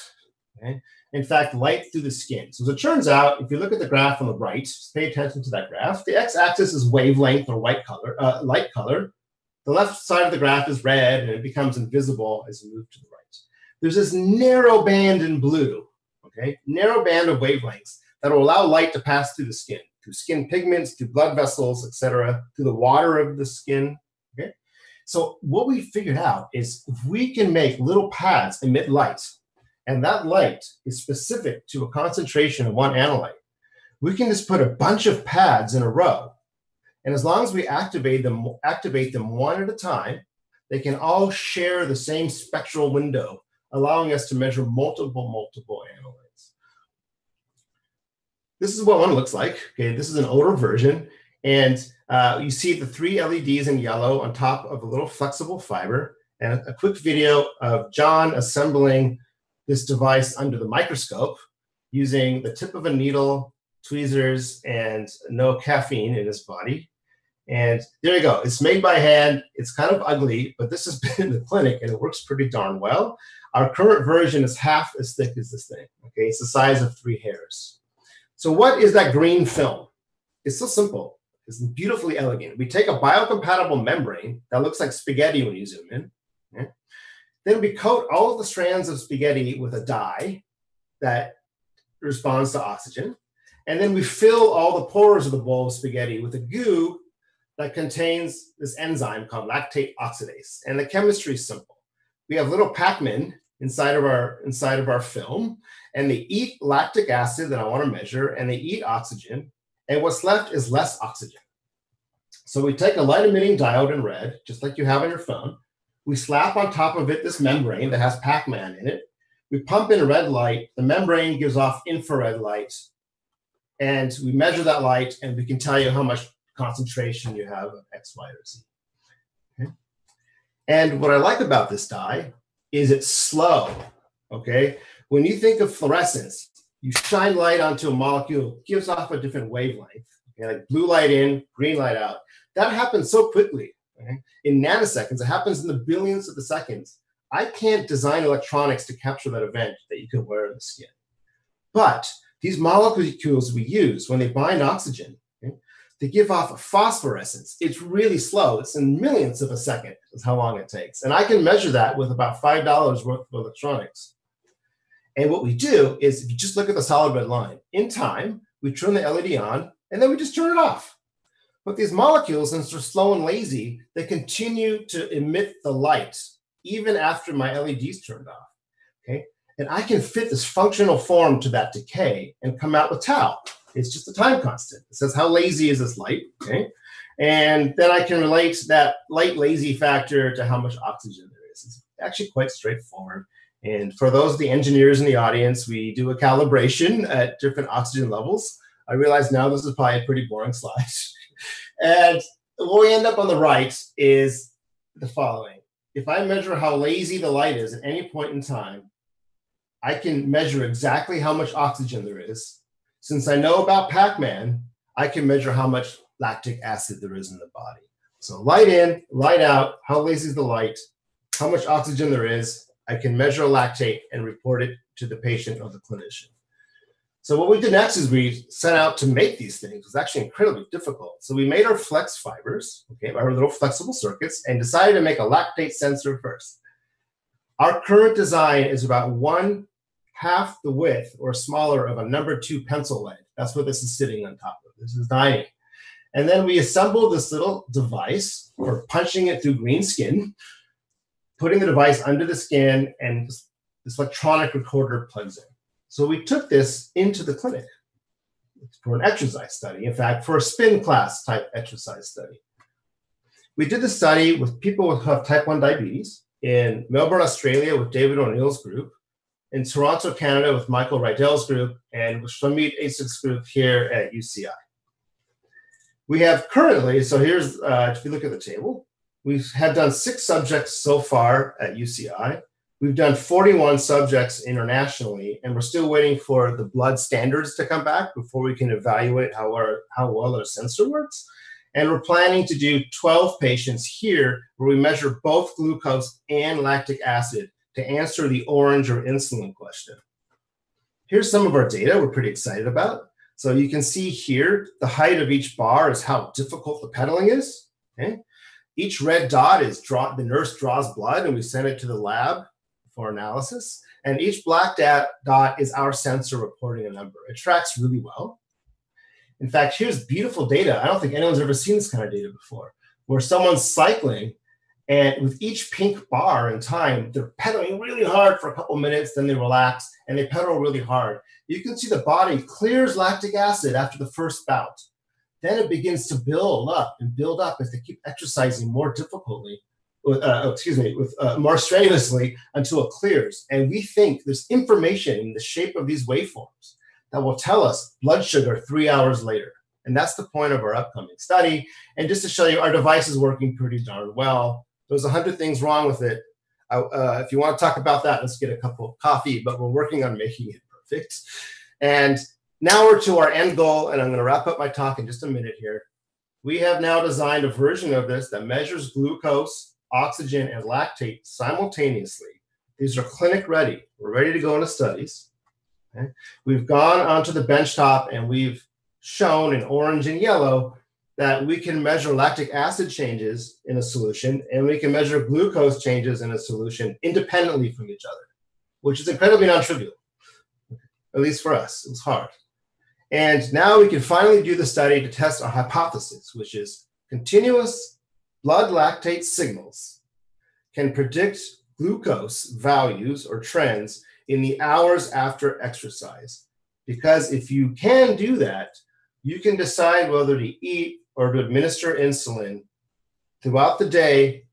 Okay? In fact, light through the skin. So as it turns out, if you look at the graph on the right, pay attention to that graph. The x-axis is wavelength or white color, uh, light color. The left side of the graph is red, and it becomes invisible as you move to the right. There's this narrow band in blue, okay, narrow band of wavelengths that will allow light to pass through the skin, through skin pigments, through blood vessels, etc., through the water of the skin, Okay. so what we figured out is if we can make little pads emit light, and that light is specific to a concentration of one analyte, we can just put a bunch of pads in a row. And as long as we activate them, activate them one at a time, they can all share the same spectral window, allowing us to measure multiple, multiple analytes. This is what one looks like. Okay, this is an older version. And uh, you see the three LEDs in yellow on top of a little flexible fiber. and a quick video of John assembling this device under the microscope using the tip of a needle, tweezers, and no caffeine in his body. And there you go. It's made by hand. It's kind of ugly, but this has been in the clinic and it works pretty darn well. Our current version is half as thick as this thing. Okay, it's the size of three hairs. So what is that green film? It's so simple. It's beautifully elegant. We take a biocompatible membrane that looks like spaghetti when you zoom in. Okay? Then we coat all of the strands of spaghetti with a dye that responds to oxygen. And then we fill all the pores of the bowl of spaghetti with a goo that contains this enzyme called lactate oxidase. And the chemistry is simple. We have little Pac-Men inside of our inside of our film, and they eat lactic acid that I want to measure, and they eat oxygen, and what's left is less oxygen. So we take a light emitting diode in red, just like you have on your phone. We slap on top of it this membrane that has Pac-Man in it. We pump in red light. The membrane gives off infrared light, and we measure that light, and we can tell you how much concentration you have of X, Y, or Z. Okay? And what I like about this dye is it's slow. Okay, when you think of fluorescence, you shine light onto a molecule, gives off a different wavelength. Okay, like blue light in, green light out. That happens so quickly. Okay? In nanoseconds, it happens in the billions of the seconds. I can't design electronics to capture that event that you can wear in the skin. But these molecules we use, when they bind oxygen, okay, they give off a phosphorescence. It's really slow. It's in millionths of a second is how long it takes. And I can measure that with about $5 worth of electronics. And what we do is if you just look at the solid red line, in time, we turn the LED on and then we just turn it off. But these molecules, since they're slow and lazy, they continue to emit the light even after my LED's turned off. Okay. And I can fit this functional form to that decay and come out with tau. It's just a time constant. It says how lazy is this light? Okay. And then I can relate that light lazy factor to how much oxygen there is. It's actually quite straightforward. And for those of the engineers in the audience, we do a calibration at different oxygen levels. I realize now this is probably a pretty boring slide. and what we end up on the right is the following. If I measure how lazy the light is at any point in time, I can measure exactly how much oxygen there is. Since I know about Pac-Man, I can measure how much lactic acid there is in the body. So light in, light out, how lazy is the light, how much oxygen there is. I can measure lactate and report it to the patient or the clinician. So what we did next is we set out to make these things. It was actually incredibly difficult. So we made our flex fibers, okay, our little flexible circuits, and decided to make a lactate sensor first. Our current design is about one half the width or smaller of a number two pencil lead. That's what this is sitting on top of. This is tiny. And then we assembled this little device for punching it through green skin, putting the device under the skin, and this, this electronic recorder plugs in. So we took this into the clinic for an exercise study, in fact, for a spin class type exercise study. We did the study with people who have type 1 diabetes in Melbourne, Australia with David O'Neal's group, in Toronto, Canada with Michael Riddell's group, and with Shamit Asik's group here at UCI. We have currently, so here's, uh, if you look at the table, we have had done six subjects so far at UCI. We've done 41 subjects internationally, and we're still waiting for the blood standards to come back before we can evaluate how, our, how well our sensor works. And we're planning to do 12 patients here where we measure both glucose and lactic acid to answer the orange or insulin question. Here's some of our data we're pretty excited about. So you can see here, the height of each bar is how difficult the pedaling is. Okay? Each red dot is draw, the nurse draws blood and we send it to the lab for analysis. And each black dot is our sensor reporting a number. It tracks really well. In fact, here's beautiful data. I don't think anyone's ever seen this kind of data before, where someone's cycling and with each pink bar in time, they're pedaling really hard for a couple minutes, then they relax and they pedal really hard. You can see the body clears lactic acid after the first bout. Then it begins to build up and build up as they keep exercising more difficultly, uh, oh, excuse me, with uh, more strenuously until it clears. And we think there's information in the shape of these waveforms that will tell us blood sugar three hours later. And that's the point of our upcoming study. And just to show you, our device is working pretty darn well There's a hundred things wrong with it. Uh, if you want to talk about that, let's get a cup of coffee. But we're working on making it perfect. And now we're to our end goal, and I'm going to wrap up my talk in just a minute here. We have now designed a version of this that measures glucose, oxygen, and lactate simultaneously. These are clinic ready. We're ready to go into studies. Okay? We've gone onto the benchtop and we've shown in orange and yellow that we can measure lactic acid changes in a solution and we can measure glucose changes in a solution independently from each other, which is incredibly non-trivial, at least for us. It was hard. And now we can finally do the study to test our hypothesis, which is continuous blood lactate signals can predict glucose values or trends in the hours after exercise. Because if you can do that, you can decide whether to eat or to administer insulin throughout the day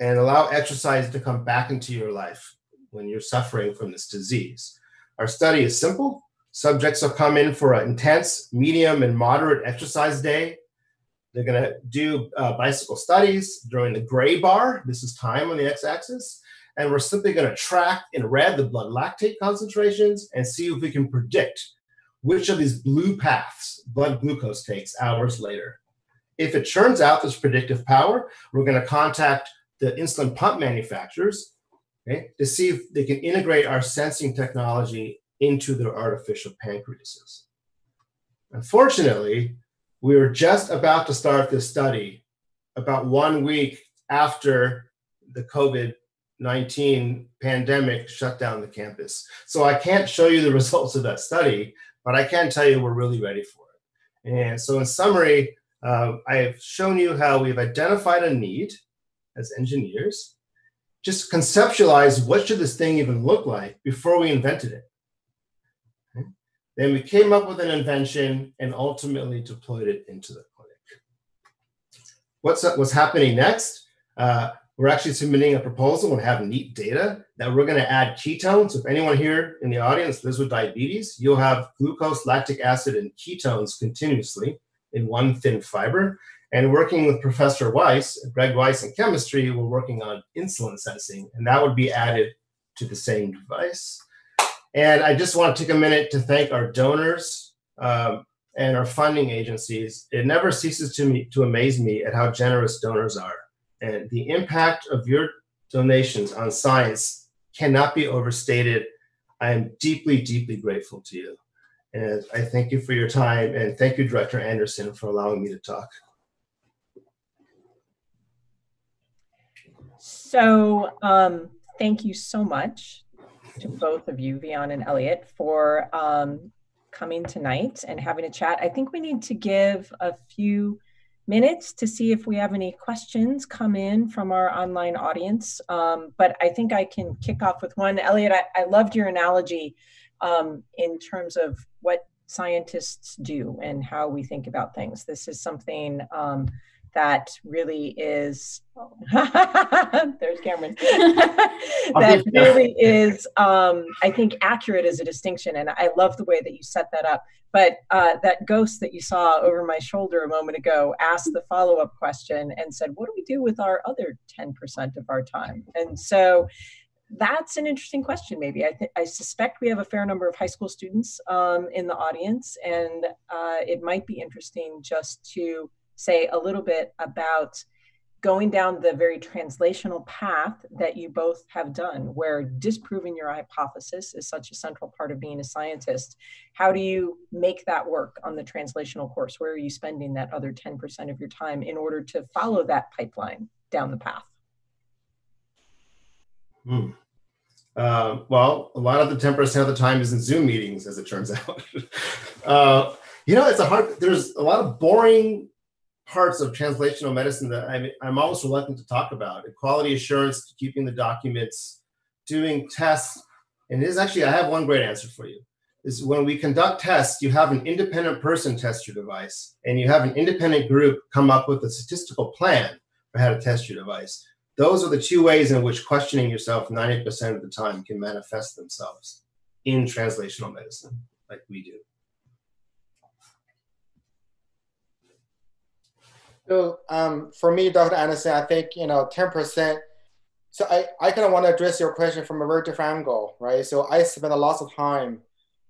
and allow exercise to come back into your life when you're suffering from this disease. Our study is simple. Subjects will come in for an intense, medium, and moderate exercise day. They're going to do uh, bicycle studies during the gray bar. This is time on the x axis. And we're simply going to track in red the blood lactate concentrations and see if we can predict which of these blue paths blood glucose takes hours later. If it turns out there's predictive power, we're going to contact the insulin pump manufacturers okay, to see if they can integrate our sensing technology into their artificial pancreases. Unfortunately, we were just about to start this study about one week after the COVID 19 pandemic shut down the campus. So I can't show you the results of that study, but I can tell you we're really ready for it. And so, in summary, uh, I have shown you how we've identified a need as engineers, just conceptualize what should this thing even look like before we invented it. Then we came up with an invention and ultimately deployed it into the clinic. What's, what's happening next? Uh, we're actually submitting a proposal and have neat data that we're going to add ketones. If anyone here in the audience lives with diabetes, you'll have glucose, lactic acid, and ketones continuously in one thin fiber. And working with Professor Weiss, Greg Weiss in chemistry, we're working on insulin sensing, and that would be added to the same device. And I just want to take a minute to thank our donors um, and our funding agencies. It never ceases to me to amaze me at how generous donors are. And the impact of your donations on science cannot be overstated. I am deeply, deeply grateful to you. And I thank you for your time and thank you, Director Anderson, for allowing me to talk. So um, thank you so much to both of you, Weian and Elliot, for um, coming tonight and having a chat. I think we need to give a few minutes to see if we have any questions come in from our online audience. Um, but I think I can kick off with one. Elliot, I, I loved your analogy um, in terms of what scientists do and how we think about things. This is something um, that really is there's Cameron that really is um, I think accurate as a distinction and I love the way that you set that up. But uh, that ghost that you saw over my shoulder a moment ago asked the follow-up question and said what do we do with our other 10% of our time? And so that's an interesting question maybe. I, th- I suspect we have a fair number of high school students um, in the audience and uh, it might be interesting just to say a little bit about going down the very translational path that you both have done, where disproving your hypothesis is such a central part of being a scientist. How do you make that work on the translational course? Where are you spending that other 10% of your time in order to follow that pipeline down the path? Hmm. Uh, well, a lot of the 10% of the time is in Zoom meetings, as it turns out. uh, you know, it's a hard, there's a lot of boring parts of translational medicine that I'm, I'm almost reluctant to talk about quality assurance, keeping the documents, doing tests. And this actually, I have one great answer for you. Is when we conduct tests, you have an independent person test your device, and you have an independent group come up with a statistical plan for how to test your device. Those are the two ways in which questioning yourself 90% of the time can manifest themselves in translational medicine, like we do. So um, for me, Dr. Anderson, I think, you know, 10%. So I, I kind of want to address your question from a very different angle, right? So I spend a lot of time,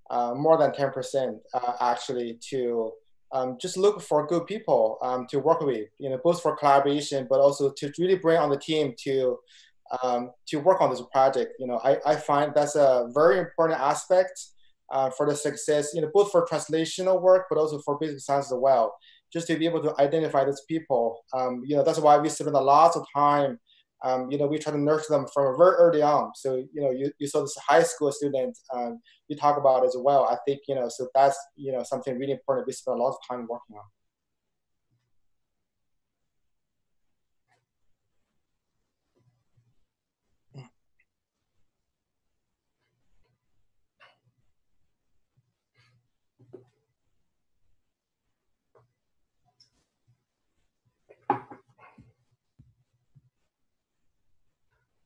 uh, more than 10% uh, actually, to um, just look for good people um, to work with, you know, both for collaboration, but also to really bring on the team to um, to work on this project. You know, I, I find that's a very important aspect uh, for the success, you know, both for translational work, but also for basic science as well. Just to be able to identify those people. Um, you know, that's why we spend a lot of time. Um, you know, we try to nurture them from very early on. So, you know, you, you saw this high school student um, you talk about as well. I think, you know, so that's, you know, something really important we spend a lot of time working on.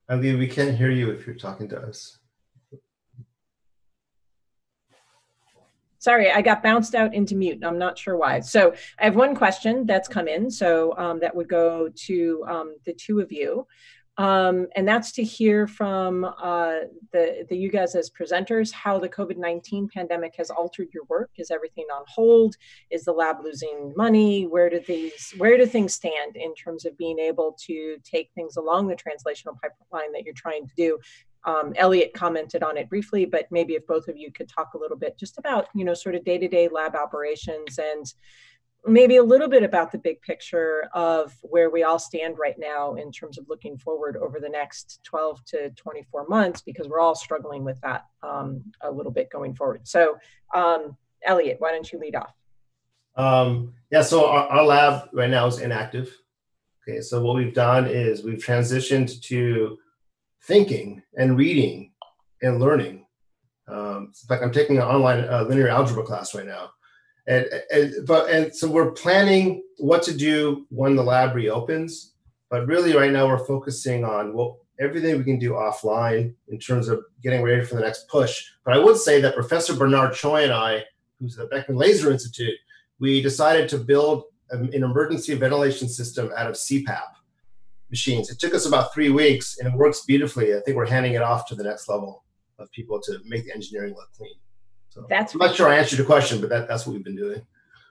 Ali, we can't hear you if you're talking to us. Sorry, I got bounced out into mute. I'm not sure why. So I have one question that's come in. So um, that would go to um, the two of you. Um, and that's to hear from uh, the, the you guys as presenters how the COVID-19 pandemic has altered your work. Is everything on hold? Is the lab losing money? Where do these where do things stand in terms of being able to take things along the translational pipeline that you're trying to do? Um, Elliot commented on it briefly, but maybe if both of you could talk a little bit just about you know sort of day-to-day lab operations and maybe a little bit about the big picture of where we all stand right now in terms of looking forward over the next 12 to 24 months because we're all struggling with that um, a little bit going forward. So um, elliot why don't you lead off? Um, yeah so our, our, lab right now is inactive. Okay so what we've done is we've transitioned to thinking and reading and learning. Um, in fact i'm taking an online uh, linear algebra class right now and, and but and so we're planning what to do when the lab reopens. But really right now we're focusing on what everything we can do offline in terms of getting ready for the next push. But i would say that professor bernard choi and i who's at the beckman laser institute we decided to build an emergency ventilation system out of cpap machines. It took us about three weeks and it works beautifully. I think we're handing it off to the next level of people to make the engineering look clean so that's I'm not sure I answered your question, but that, that's what we've been doing.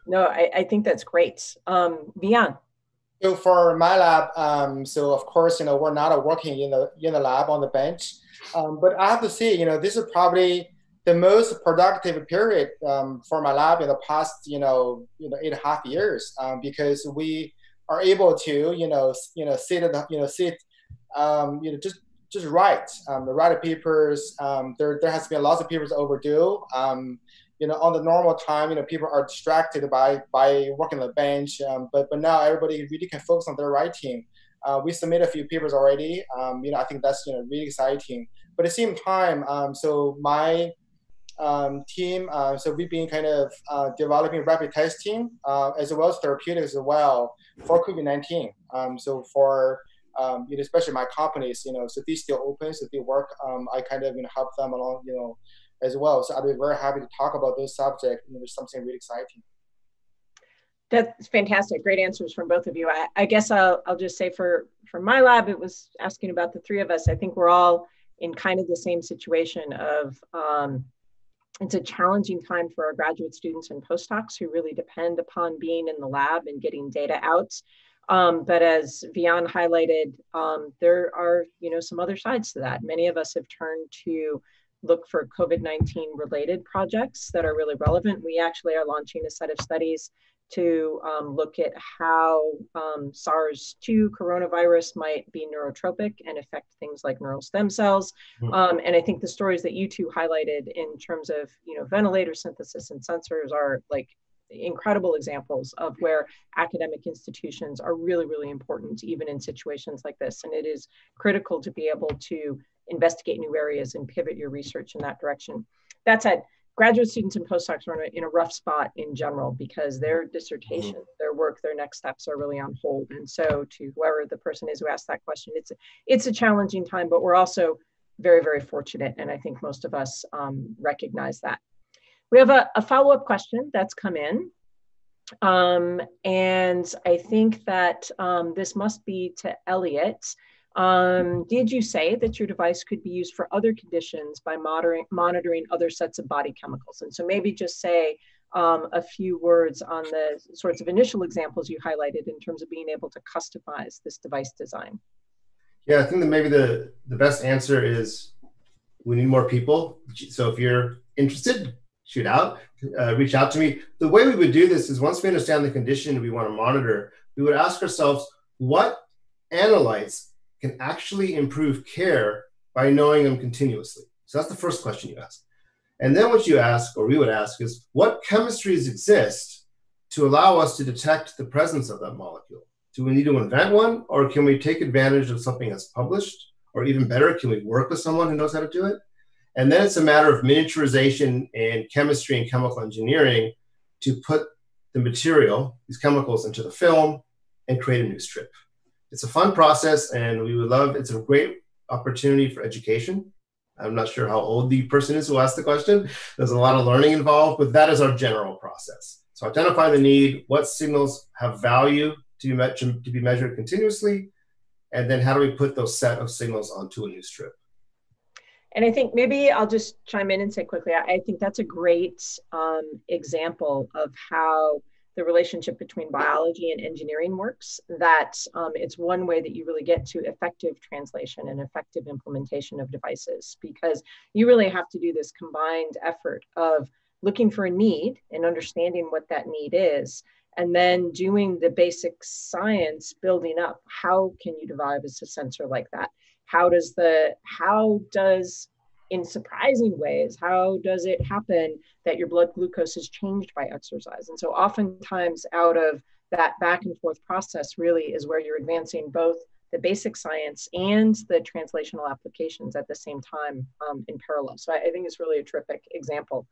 No, I, I think that's great. Um, Weian. So for my lab, um, so of course, you know, we're not working in the in the lab on the bench, um, but I have to say, you know, this is probably the most productive period um, for my lab in the past, you know, you know, eight and a half years, um, because we are able to, you know, you know, sit, the, you know, sit, um, you know, just just write. Um, the write papers, um, there, there has been lots of papers overdue. Um, you know, on the normal time, you know, people are distracted by by working on the bench. Um, but but now everybody really can focus on their writing. Uh, we submitted a few papers already. Um, you know, I think that's you know really exciting. But at the same time, um, so my um, team, uh, so we've been kind of uh, developing rapid testing uh, as well as therapeutics as well for COVID-19. Um, so for um, you know, especially my companies, you know, so they still open, so they work. Um, I kind of you know help them along, you know, as well. So I'd be very happy to talk about those subjects. You know, there's something really exciting. That's fantastic. Great answers from both of you. I, I guess I'll, I'll just say for, for my lab, it was asking about the three of us. I think we're all in kind of the same situation of um, it's a challenging time for our graduate students and postdocs who really depend upon being in the lab and getting data out. Um, but as Weian highlighted, um, there are you know some other sides to that. Many of us have turned to look for COVID-19 related projects that are really relevant. We actually are launching a set of studies to um, look at how um, SARS-2 coronavirus might be neurotropic and affect things like neural stem cells. Hmm. Um, and I think the stories that you two highlighted in terms of you know ventilator synthesis and sensors are like incredible examples of where academic institutions are really, really important, even in situations like this. And it is critical to be able to investigate new areas and pivot your research in that direction. That said, graduate students and postdocs are in a, in a rough spot in general because their dissertation, mm-hmm. their work, their next steps are really on hold. And so, to whoever the person is who asked that question, it's it's a challenging time, but we're also very, very fortunate, and I think most of us um, recognize that. We have a, a follow-up question that's come in. Um, and I think that um, this must be to Elliot. Um, did you say that your device could be used for other conditions by monitoring, monitoring other sets of body chemicals? And so maybe just say um, a few words on the sorts of initial examples you highlighted in terms of being able to customize this device design. Yeah, I think that maybe the, the best answer is we need more people. So if you're interested, shoot out, uh, reach out to me. The way we would do this is once we understand the condition we want to monitor, we would ask ourselves what analytes can actually improve care by knowing them continuously. So that's the first question you ask. And then what you ask, or we would ask, is what chemistries exist to allow us to detect the presence of that molecule? Do we need to invent one, or can we take advantage of something that's published? Or even better, can we work with someone who knows how to do it? And then it's a matter of miniaturization and chemistry and chemical engineering to put the material, these chemicals, into the film and create a new strip. It's a fun process, and we would love. It's a great opportunity for education. I'm not sure how old the person is who asked the question. There's a lot of learning involved, but that is our general process. So identify the need, what signals have value to be, to be measured continuously, and then how do we put those set of signals onto a new strip? And I think maybe I'll just chime in and say quickly, I, I think that's a great um, example of how the relationship between biology and engineering works, that um, it's one way that you really get to effective translation and effective implementation of devices because you really have to do this combined effort of looking for a need and understanding what that need is and then doing the basic science building up how can you devise a sensor like that how does the how does in surprising ways how does it happen that your blood glucose is changed by exercise? And so oftentimes out of that back and forth process really is where you're advancing both the basic science and the translational applications at the same time um, in parallel. So I, I, think it's really a terrific example.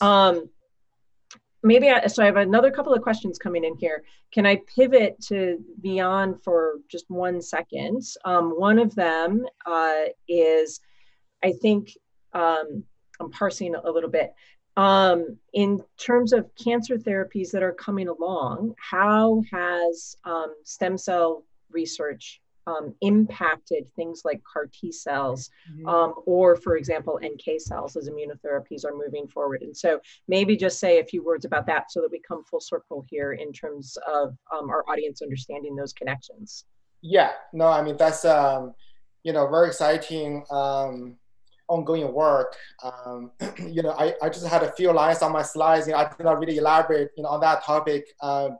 Um, maybe I, so i have another couple of questions coming in here. Can i pivot to beyond for just one second? Um, one of them uh, is i think um, i'm parsing a little bit. Um, in terms of cancer therapies that are coming along how has um, stem cell research um, impacted things like CAR T cells, mm-hmm. um, or for example, NK cells as immunotherapies are moving forward. And so maybe just say a few words about that so that we come full circle here in terms of um, our audience understanding those connections. Yeah, no, I mean, that's, um, you know, very exciting um, ongoing work. Um, you know, I, I just had a few lines on my slides. You know, I did not really elaborate, you know, on that topic. Um,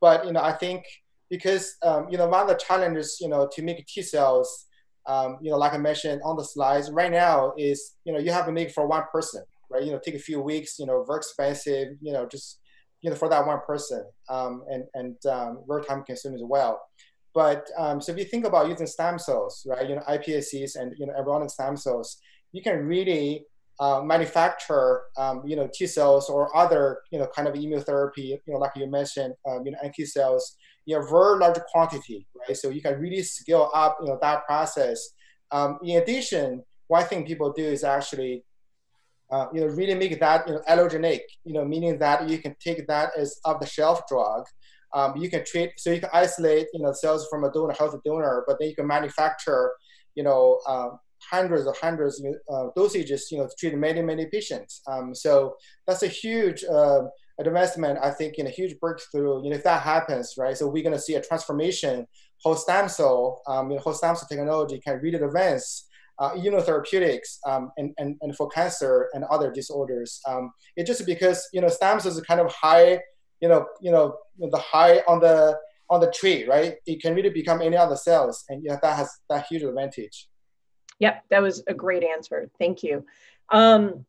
but, you know, I think because um, you know one of the challenges you know to make T cells, um, you know, like I mentioned on the slides, right now is you know you have to make for one person, right? You know, take a few weeks, you know, very expensive, you know, just you know for that one person, um, and and um, very time consuming as well. But um, so if you think about using stem cells, right? You know, iPSCs and you know embryonic stem cells, you can really uh, manufacture, um, you know, T cells or other, you know, kind of immunotherapy, you know, like you mentioned, um, you know, NK cells in a very large quantity, right? So you can really scale up, you know, that process. Um, in addition, one thing people do is actually, uh, you know, really make that, you know, allogenic, you know, meaning that you can take that as off-the-shelf drug. Um, you can treat, so you can isolate, you know, cells from a donor, healthy donor, but then you can manufacture, you know, um, hundreds of hundreds of uh, dosages, you know, to treat many, many patients. Um, so that's a huge, uh, advancement, I think, in a huge breakthrough. You know, if that happens, right? So we're going to see a transformation. Whole stem cell, um, you know, whole stem cell technology can really advance uh, immunotherapeutics um, and, and, and for cancer and other disorders. Um, it's just because you know stem cells are kind of high, you know, you know, the high on the on the tree, right? It can really become any other cells, and yeah, that has that huge advantage. Yep, that was a great answer. Thank you. Um,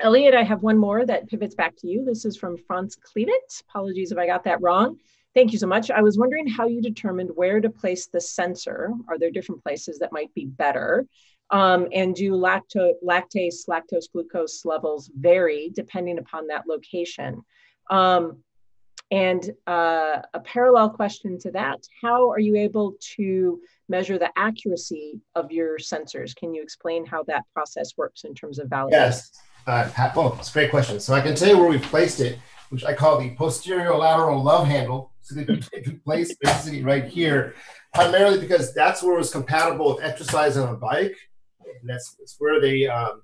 Elliot, I have one more that pivots back to you. This is from Franz Klevet. Apologies if I got that wrong. Thank you so much. I was wondering how you determined where to place the sensor. Are there different places that might be better? Um, and do lacto- lactase, lactose, glucose levels vary depending upon that location? Um, and uh, a parallel question to that, how are you able to measure the accuracy of your sensors? Can you explain how that process works in terms of validation? Yes. Uh, well, it's a great question. So I can tell you where we've placed it. which I call the posterior lateral love handle. So they've been placed basically right here, primarily because that's where it was compatible with exercise on a bike. And that's, that's where they, um,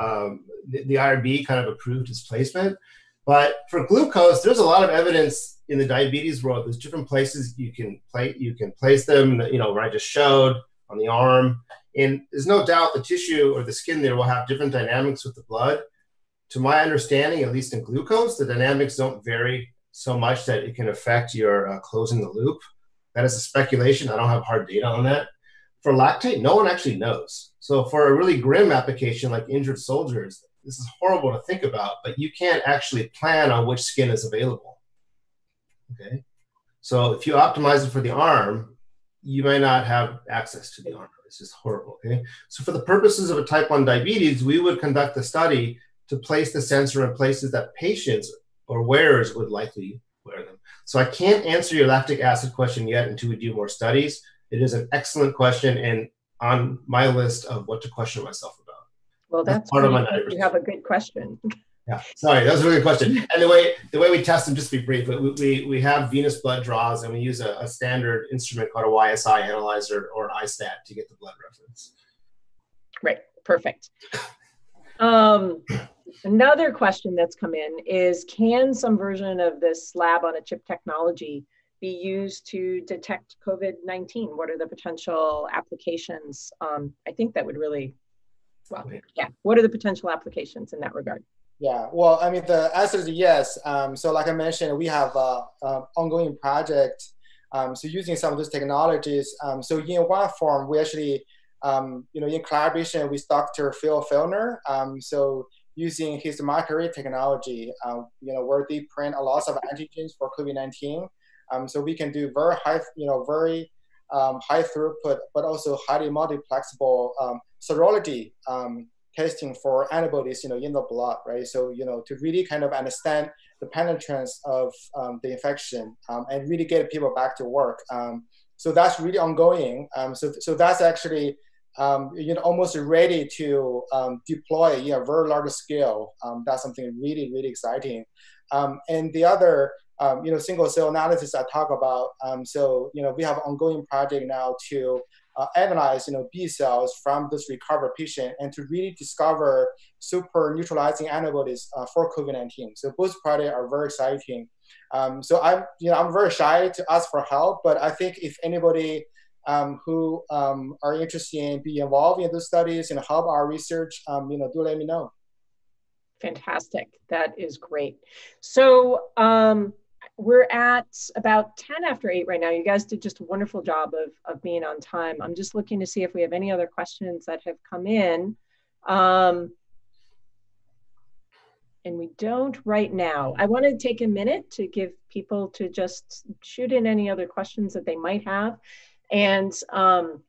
um, the, the IRB kind of approved its placement. But for glucose, there's a lot of evidence in the diabetes world. There's different places you can play, you can place them. You know, where I just showed on the arm, and there's no doubt the tissue or the skin there will have different dynamics with the blood. To my understanding, at least in glucose, the dynamics don't vary so much that it can affect your uh, closing the loop. That is a speculation. I don't have hard data on that. For lactate, no one actually knows. So for a really grim application like injured soldiers, this is horrible to think about, but you can't actually plan on which skin is available. Okay. So if you optimize it for the arm, you may not have access to the arm. It's just horrible. Okay. So for the purposes of a type 1 diabetes, we would conduct a study to place the sensor in places that patients or wearers would likely wear them. So I can't answer your lactic acid question yet until we do more studies. It is an excellent question and on my list of what to question myself about. Well, that's, that's part of my you have a good question. Yeah, sorry, that was a really good question. And the way the way we test them, just to be brief, we, we, we have venous blood draws and we use a, a standard instrument called a YSI analyzer or an iStat to get the blood reference. Right, perfect. Um, another question that's come in is can some version of this lab on a chip technology be used to detect COVID 19? What are the potential applications? Um, I think that would really, well, yeah, what are the potential applications in that regard? Yeah, well, I mean, the answer is yes. Um, so, like I mentioned, we have an ongoing project. Um, so, using some of those technologies. Um, so, in one form, we actually, um, you know, in collaboration with Dr. Phil Felgner. Um, so, using his microarray technology, uh, you know, where they print a lot of antigens for COVID-19. Um, so we can do very high, you know, very high throughput, but also highly multiplexable serology testing for antibodies, you know, in the blood, right? So, you know, to really kind of understand the penetrance of um, the infection um, and really get people back to work. Um, so that's really ongoing. Um, so, so that's actually, um, you know, almost ready to um, deploy in a very large scale. that's something really, really exciting. and the other, you know, single cell analysis I talk about. so, you know, we have ongoing project now to uh, analyze you know B cells from this recovered patient and to really discover super neutralizing antibodies uh, for COVID-19. So both projects are very exciting. Um, so I'm you know I'm very shy to ask for help, but I think if anybody um, who um, are interested in be involved in those studies and help our research, um, you know, do let me know. Fantastic. That is great. So um, we're at about 10 after 8 right now. You guys did just a wonderful job of, of being on time. I'm just looking to see if we have any other questions that have come in. Um, and we don't right now. I want to take a minute to give people to just shoot in any other questions that they might have. And um,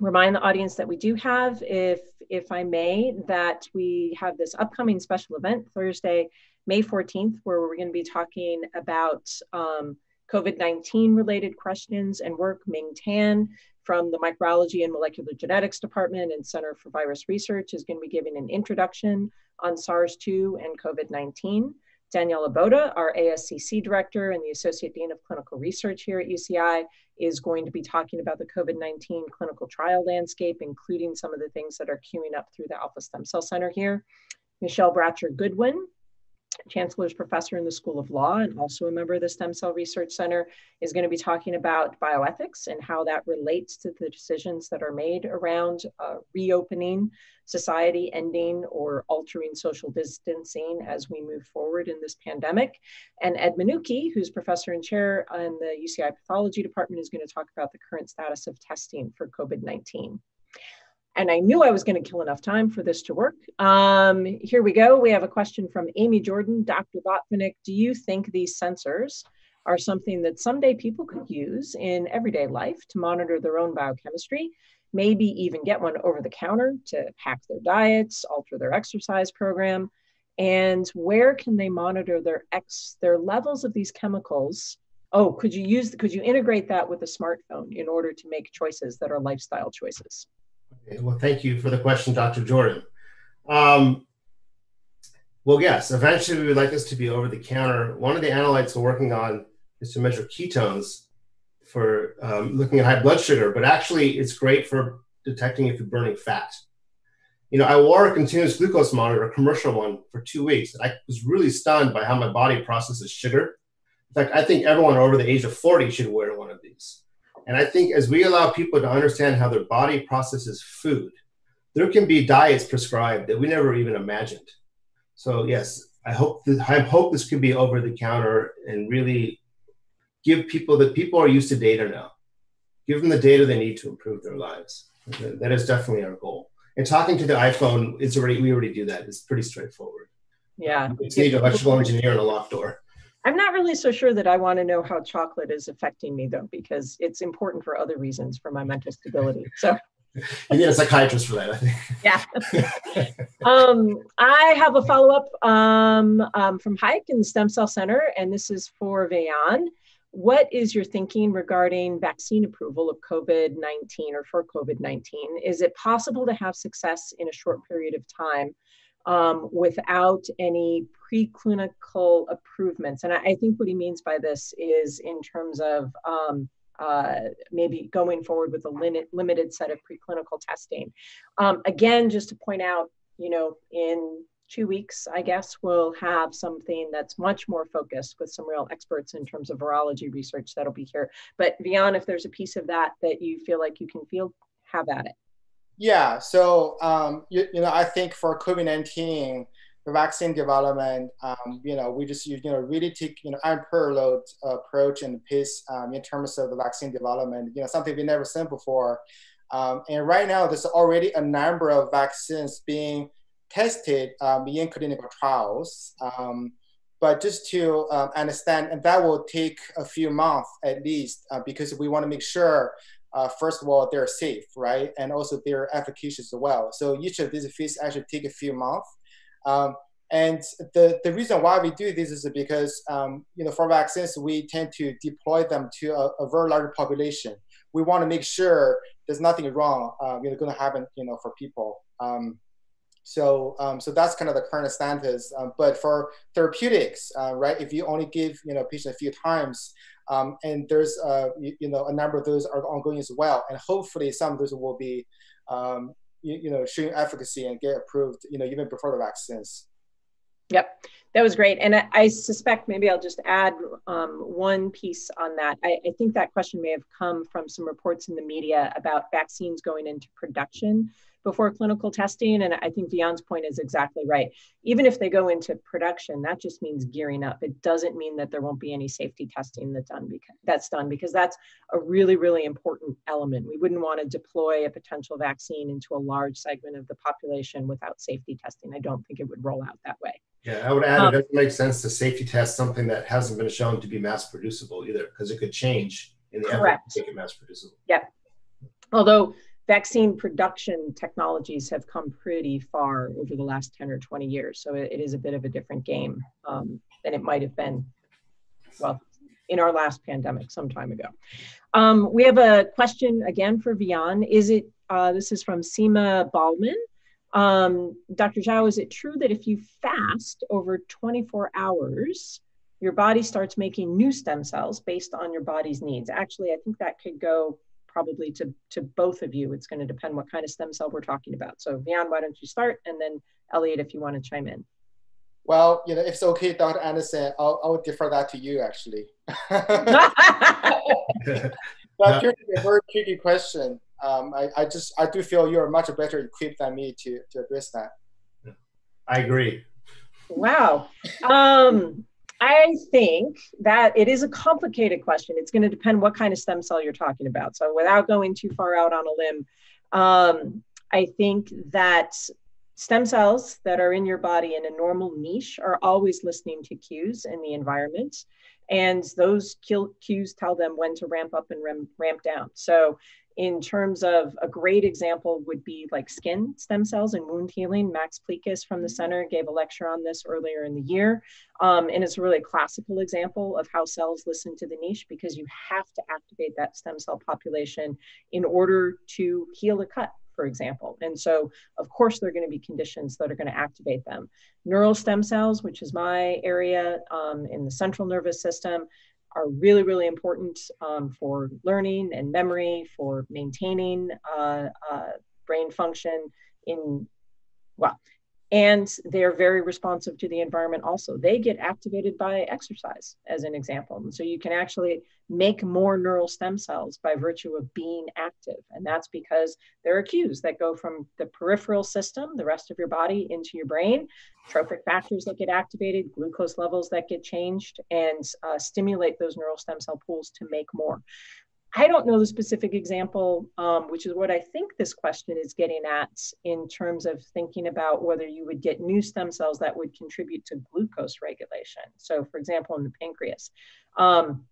remind the audience that we do have, if, if I may, that we have this upcoming special event Thursday, May 14th, where we're going to be talking about um, COVID 19 related questions and work. Ming Tan from the Microbiology and Molecular Genetics Department and Center for Virus Research is going to be giving an introduction on SARS 2 and COVID 19. Daniela Bota, our ASCC director and the Associate Dean of Clinical Research here at UCI, is going to be talking about the COVID 19 clinical trial landscape, including some of the things that are queuing up through the Alpha Stem Cell Center here. Michele Bratcher Goodwin Chancellor's professor in the School of Law and also a member of the Stem Cell Research Center, is going to be talking about bioethics and how that relates to the decisions that are made around uh, reopening society, ending or altering social distancing as we move forward in this pandemic. And Ed Monuki, who's professor and chair in the UCI Pathology Department, is going to talk about the current status of testing for COVID 19 and I knew I was going to kill enough time for this to work. Um, here we go. We have a question from Amy Jordan. Dr. Botvinick, do you think these sensors are something that someday people could use in everyday life to monitor their own biochemistry, maybe even get one over the counter to hack their diets, alter their exercise program? And where can they monitor their ex their levels of these chemicals? Oh, could you use could you integrate that with a smartphone in order to make choices that are lifestyle choices? Well, thank you for the question, Dr. Jordan. Um, Well, yes. Eventually, we would like this to be over the counter. One of the analytes we're working on is to measure ketones for um, looking at high blood sugar, but actually, it's great for detecting if you're burning fat. You know, I wore a continuous glucose monitor, a commercial one, for two weeks. And I was really stunned by how my body processes sugar. In fact, I think everyone over the age of 40 should wear. And I think as we allow people to understand how their body processes food, there can be diets prescribed that we never even imagined. So yes, I hope that, I hope this could be over the counter and really give people that people are used to data now. Give them the data they need to improve their lives. That is definitely our goal. And talking to the iPhone, it's already we already do that. It's pretty straightforward. Yeah. It's need an electrical engineer and a locked door. I'm not really so sure that I want to know how chocolate is affecting me though, because it's important for other reasons for my mental stability. So you need a psychiatrist for that, I think. Yeah. um, I have a follow up um, um, from Hayek in the Stem Cell Center, and this is for Weian. What is your thinking regarding vaccine approval of COVID 19 or for COVID 19? Is it possible to have success in a short period of time um, without any preclinical improvements? And I, I, think what he means by this is in terms of um, uh, maybe going forward with a limit, limited set of preclinical testing. Um, again, just to point out, you know, in two weeks, I guess, we'll have something that's much more focused with some real experts in terms of virology research that'll be here. But Weian, if there's a piece of that that you feel like you can feel, have at it. Yeah. So, um, you, you know, I think for COVID 19, the vaccine development, um, you know, we just you know really take you know unparalleled approach and pace um, in terms of the vaccine development. You know, something we never seen before. Um, and right now, there's already a number of vaccines being tested um, in clinical trials. Um, but just to understand, and that will take a few months at least, uh, because we want to make sure, uh, first of all, they're safe, right? And also they're efficacious as well. So each of these fees actually take a few months. Um, and the, the reason why we do this is because, um, you know, for vaccines, we tend to deploy them to a, a very large population. We want to make sure there's nothing wrong, uh, you know, going to happen, you know, for people. Um, so, um, so that's kind of the current status. Um, but for therapeutics, uh, right, if you only give you know patient a few times, um, and there's uh, you, you, know a number of those are ongoing as well, and hopefully some of those will be um, you, you, know showing efficacy and get approved, you know, even before the vaccines. Yep, that was great, and I, I suspect maybe I'll just add um, one piece on that. I, I think that question may have come from some reports in the media about vaccines going into production before clinical testing. And I think Weian's point is exactly right. Even if they go into production, that just means gearing up. It doesn't mean that there won't be any safety testing that's done because that's done because that's a really, really important element. We wouldn't want to deploy a potential vaccine into a large segment of the population without safety testing. I don't think it would roll out that way. Yeah, I would add um, it doesn't make sense to safety test something that hasn't been shown to be mass producible either, because it could change in the correct. effort to make it mass producible. Yep. Although vaccine production technologies have come pretty far over the last 10 or 20 years. So it, it is a bit of a different game um, than it might have been, well, in our last pandemic some time ago. Um, we have a question again for Weian. Is it, uh, this is from Seema Baldwin. Um, Dr. Zhao, is it true that if you fast over 24 hours, your body starts making new stem cells based on your body's needs? Actually, I think that could go probably to, to both of you. It's going to depend what kind of stem cell we're talking about. So Weian, why don't you start? And then Elliot, if you want to chime in. Well, you know, if it's okay, Dr. Anderson, I'll, I'll defer that to you actually. That's a very tricky question. Um, I, I just, I do feel you're much better equipped than me to, to address that. I agree. Wow. Um, I think that it is a complicated question. It's going to depend what kind of stem cell you're talking about. So, without going too far out on a limb, um, I think that stem cells that are in your body in a normal niche are always listening to cues in the environment. And those cues tell them when to ramp up and ramp down. So, in terms of a great example would be like skin stem cells and wound healing. Max Plikus from the center gave a lecture on this earlier in the year. Um, and it's a really classical example of how cells listen to the niche because you have to activate that stem cell population in order to heal a cut for example. And so, of course, there are going to be conditions that are going to activate them. Neural stem cells, which is my area um, in the central nervous system, are really, really important um, for learning and memory, for maintaining uh, uh, brain function in, well, and they're very responsive to the environment also. They get activated by exercise as an example. And so you can actually make more neural stem cells by virtue of being active. And that's because there are cues that go from the peripheral system the rest of your body into your brain trophic factors that get activated glucose levels that get changed and uh, stimulate those neural stem cell pools to make more I don't know the specific example, um, which is what I think this question is getting at in terms of thinking about whether you would get new stem cells that would contribute to glucose regulation. So, for example, in the pancreas. Um,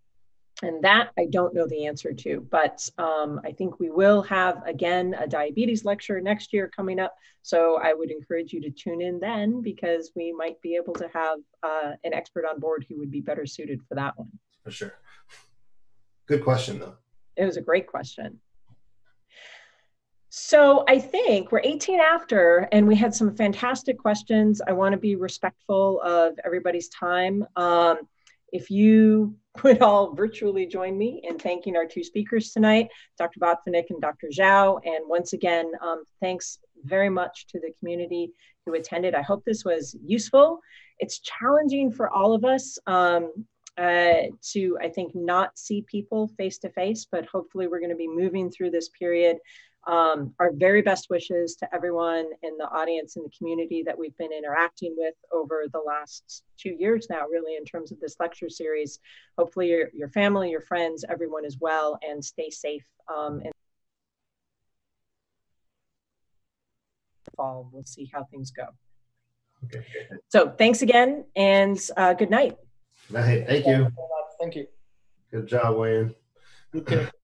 and that I don't know the answer to, but um, I think we will have again a diabetes lecture next year coming up. So I would encourage you to tune in then because we might be able to have uh, an expert on board who would be better suited for that one. For sure. Good question, though. It was a great question. So I think we're 18 after, and we had some fantastic questions. I want to be respectful of everybody's time. Um, if you would all virtually join me in thanking our two speakers tonight, Dr. Botvinick and Dr. Zhao. And once again, um, thanks very much to the community who attended. I hope this was useful. It's challenging for all of us. Um, uh, to, I think, not see people face to face, but hopefully we're going to be moving through this period. Um, our very best wishes to everyone in the audience and the community that we've been interacting with over the last two years now, really, in terms of this lecture series. Hopefully, your, your family, your friends, everyone is well and stay safe. Um, and fall, we'll see how things go. Okay. So, thanks again and uh, good night. Right. Thank you. Thank you. Good job, Wayne. Too.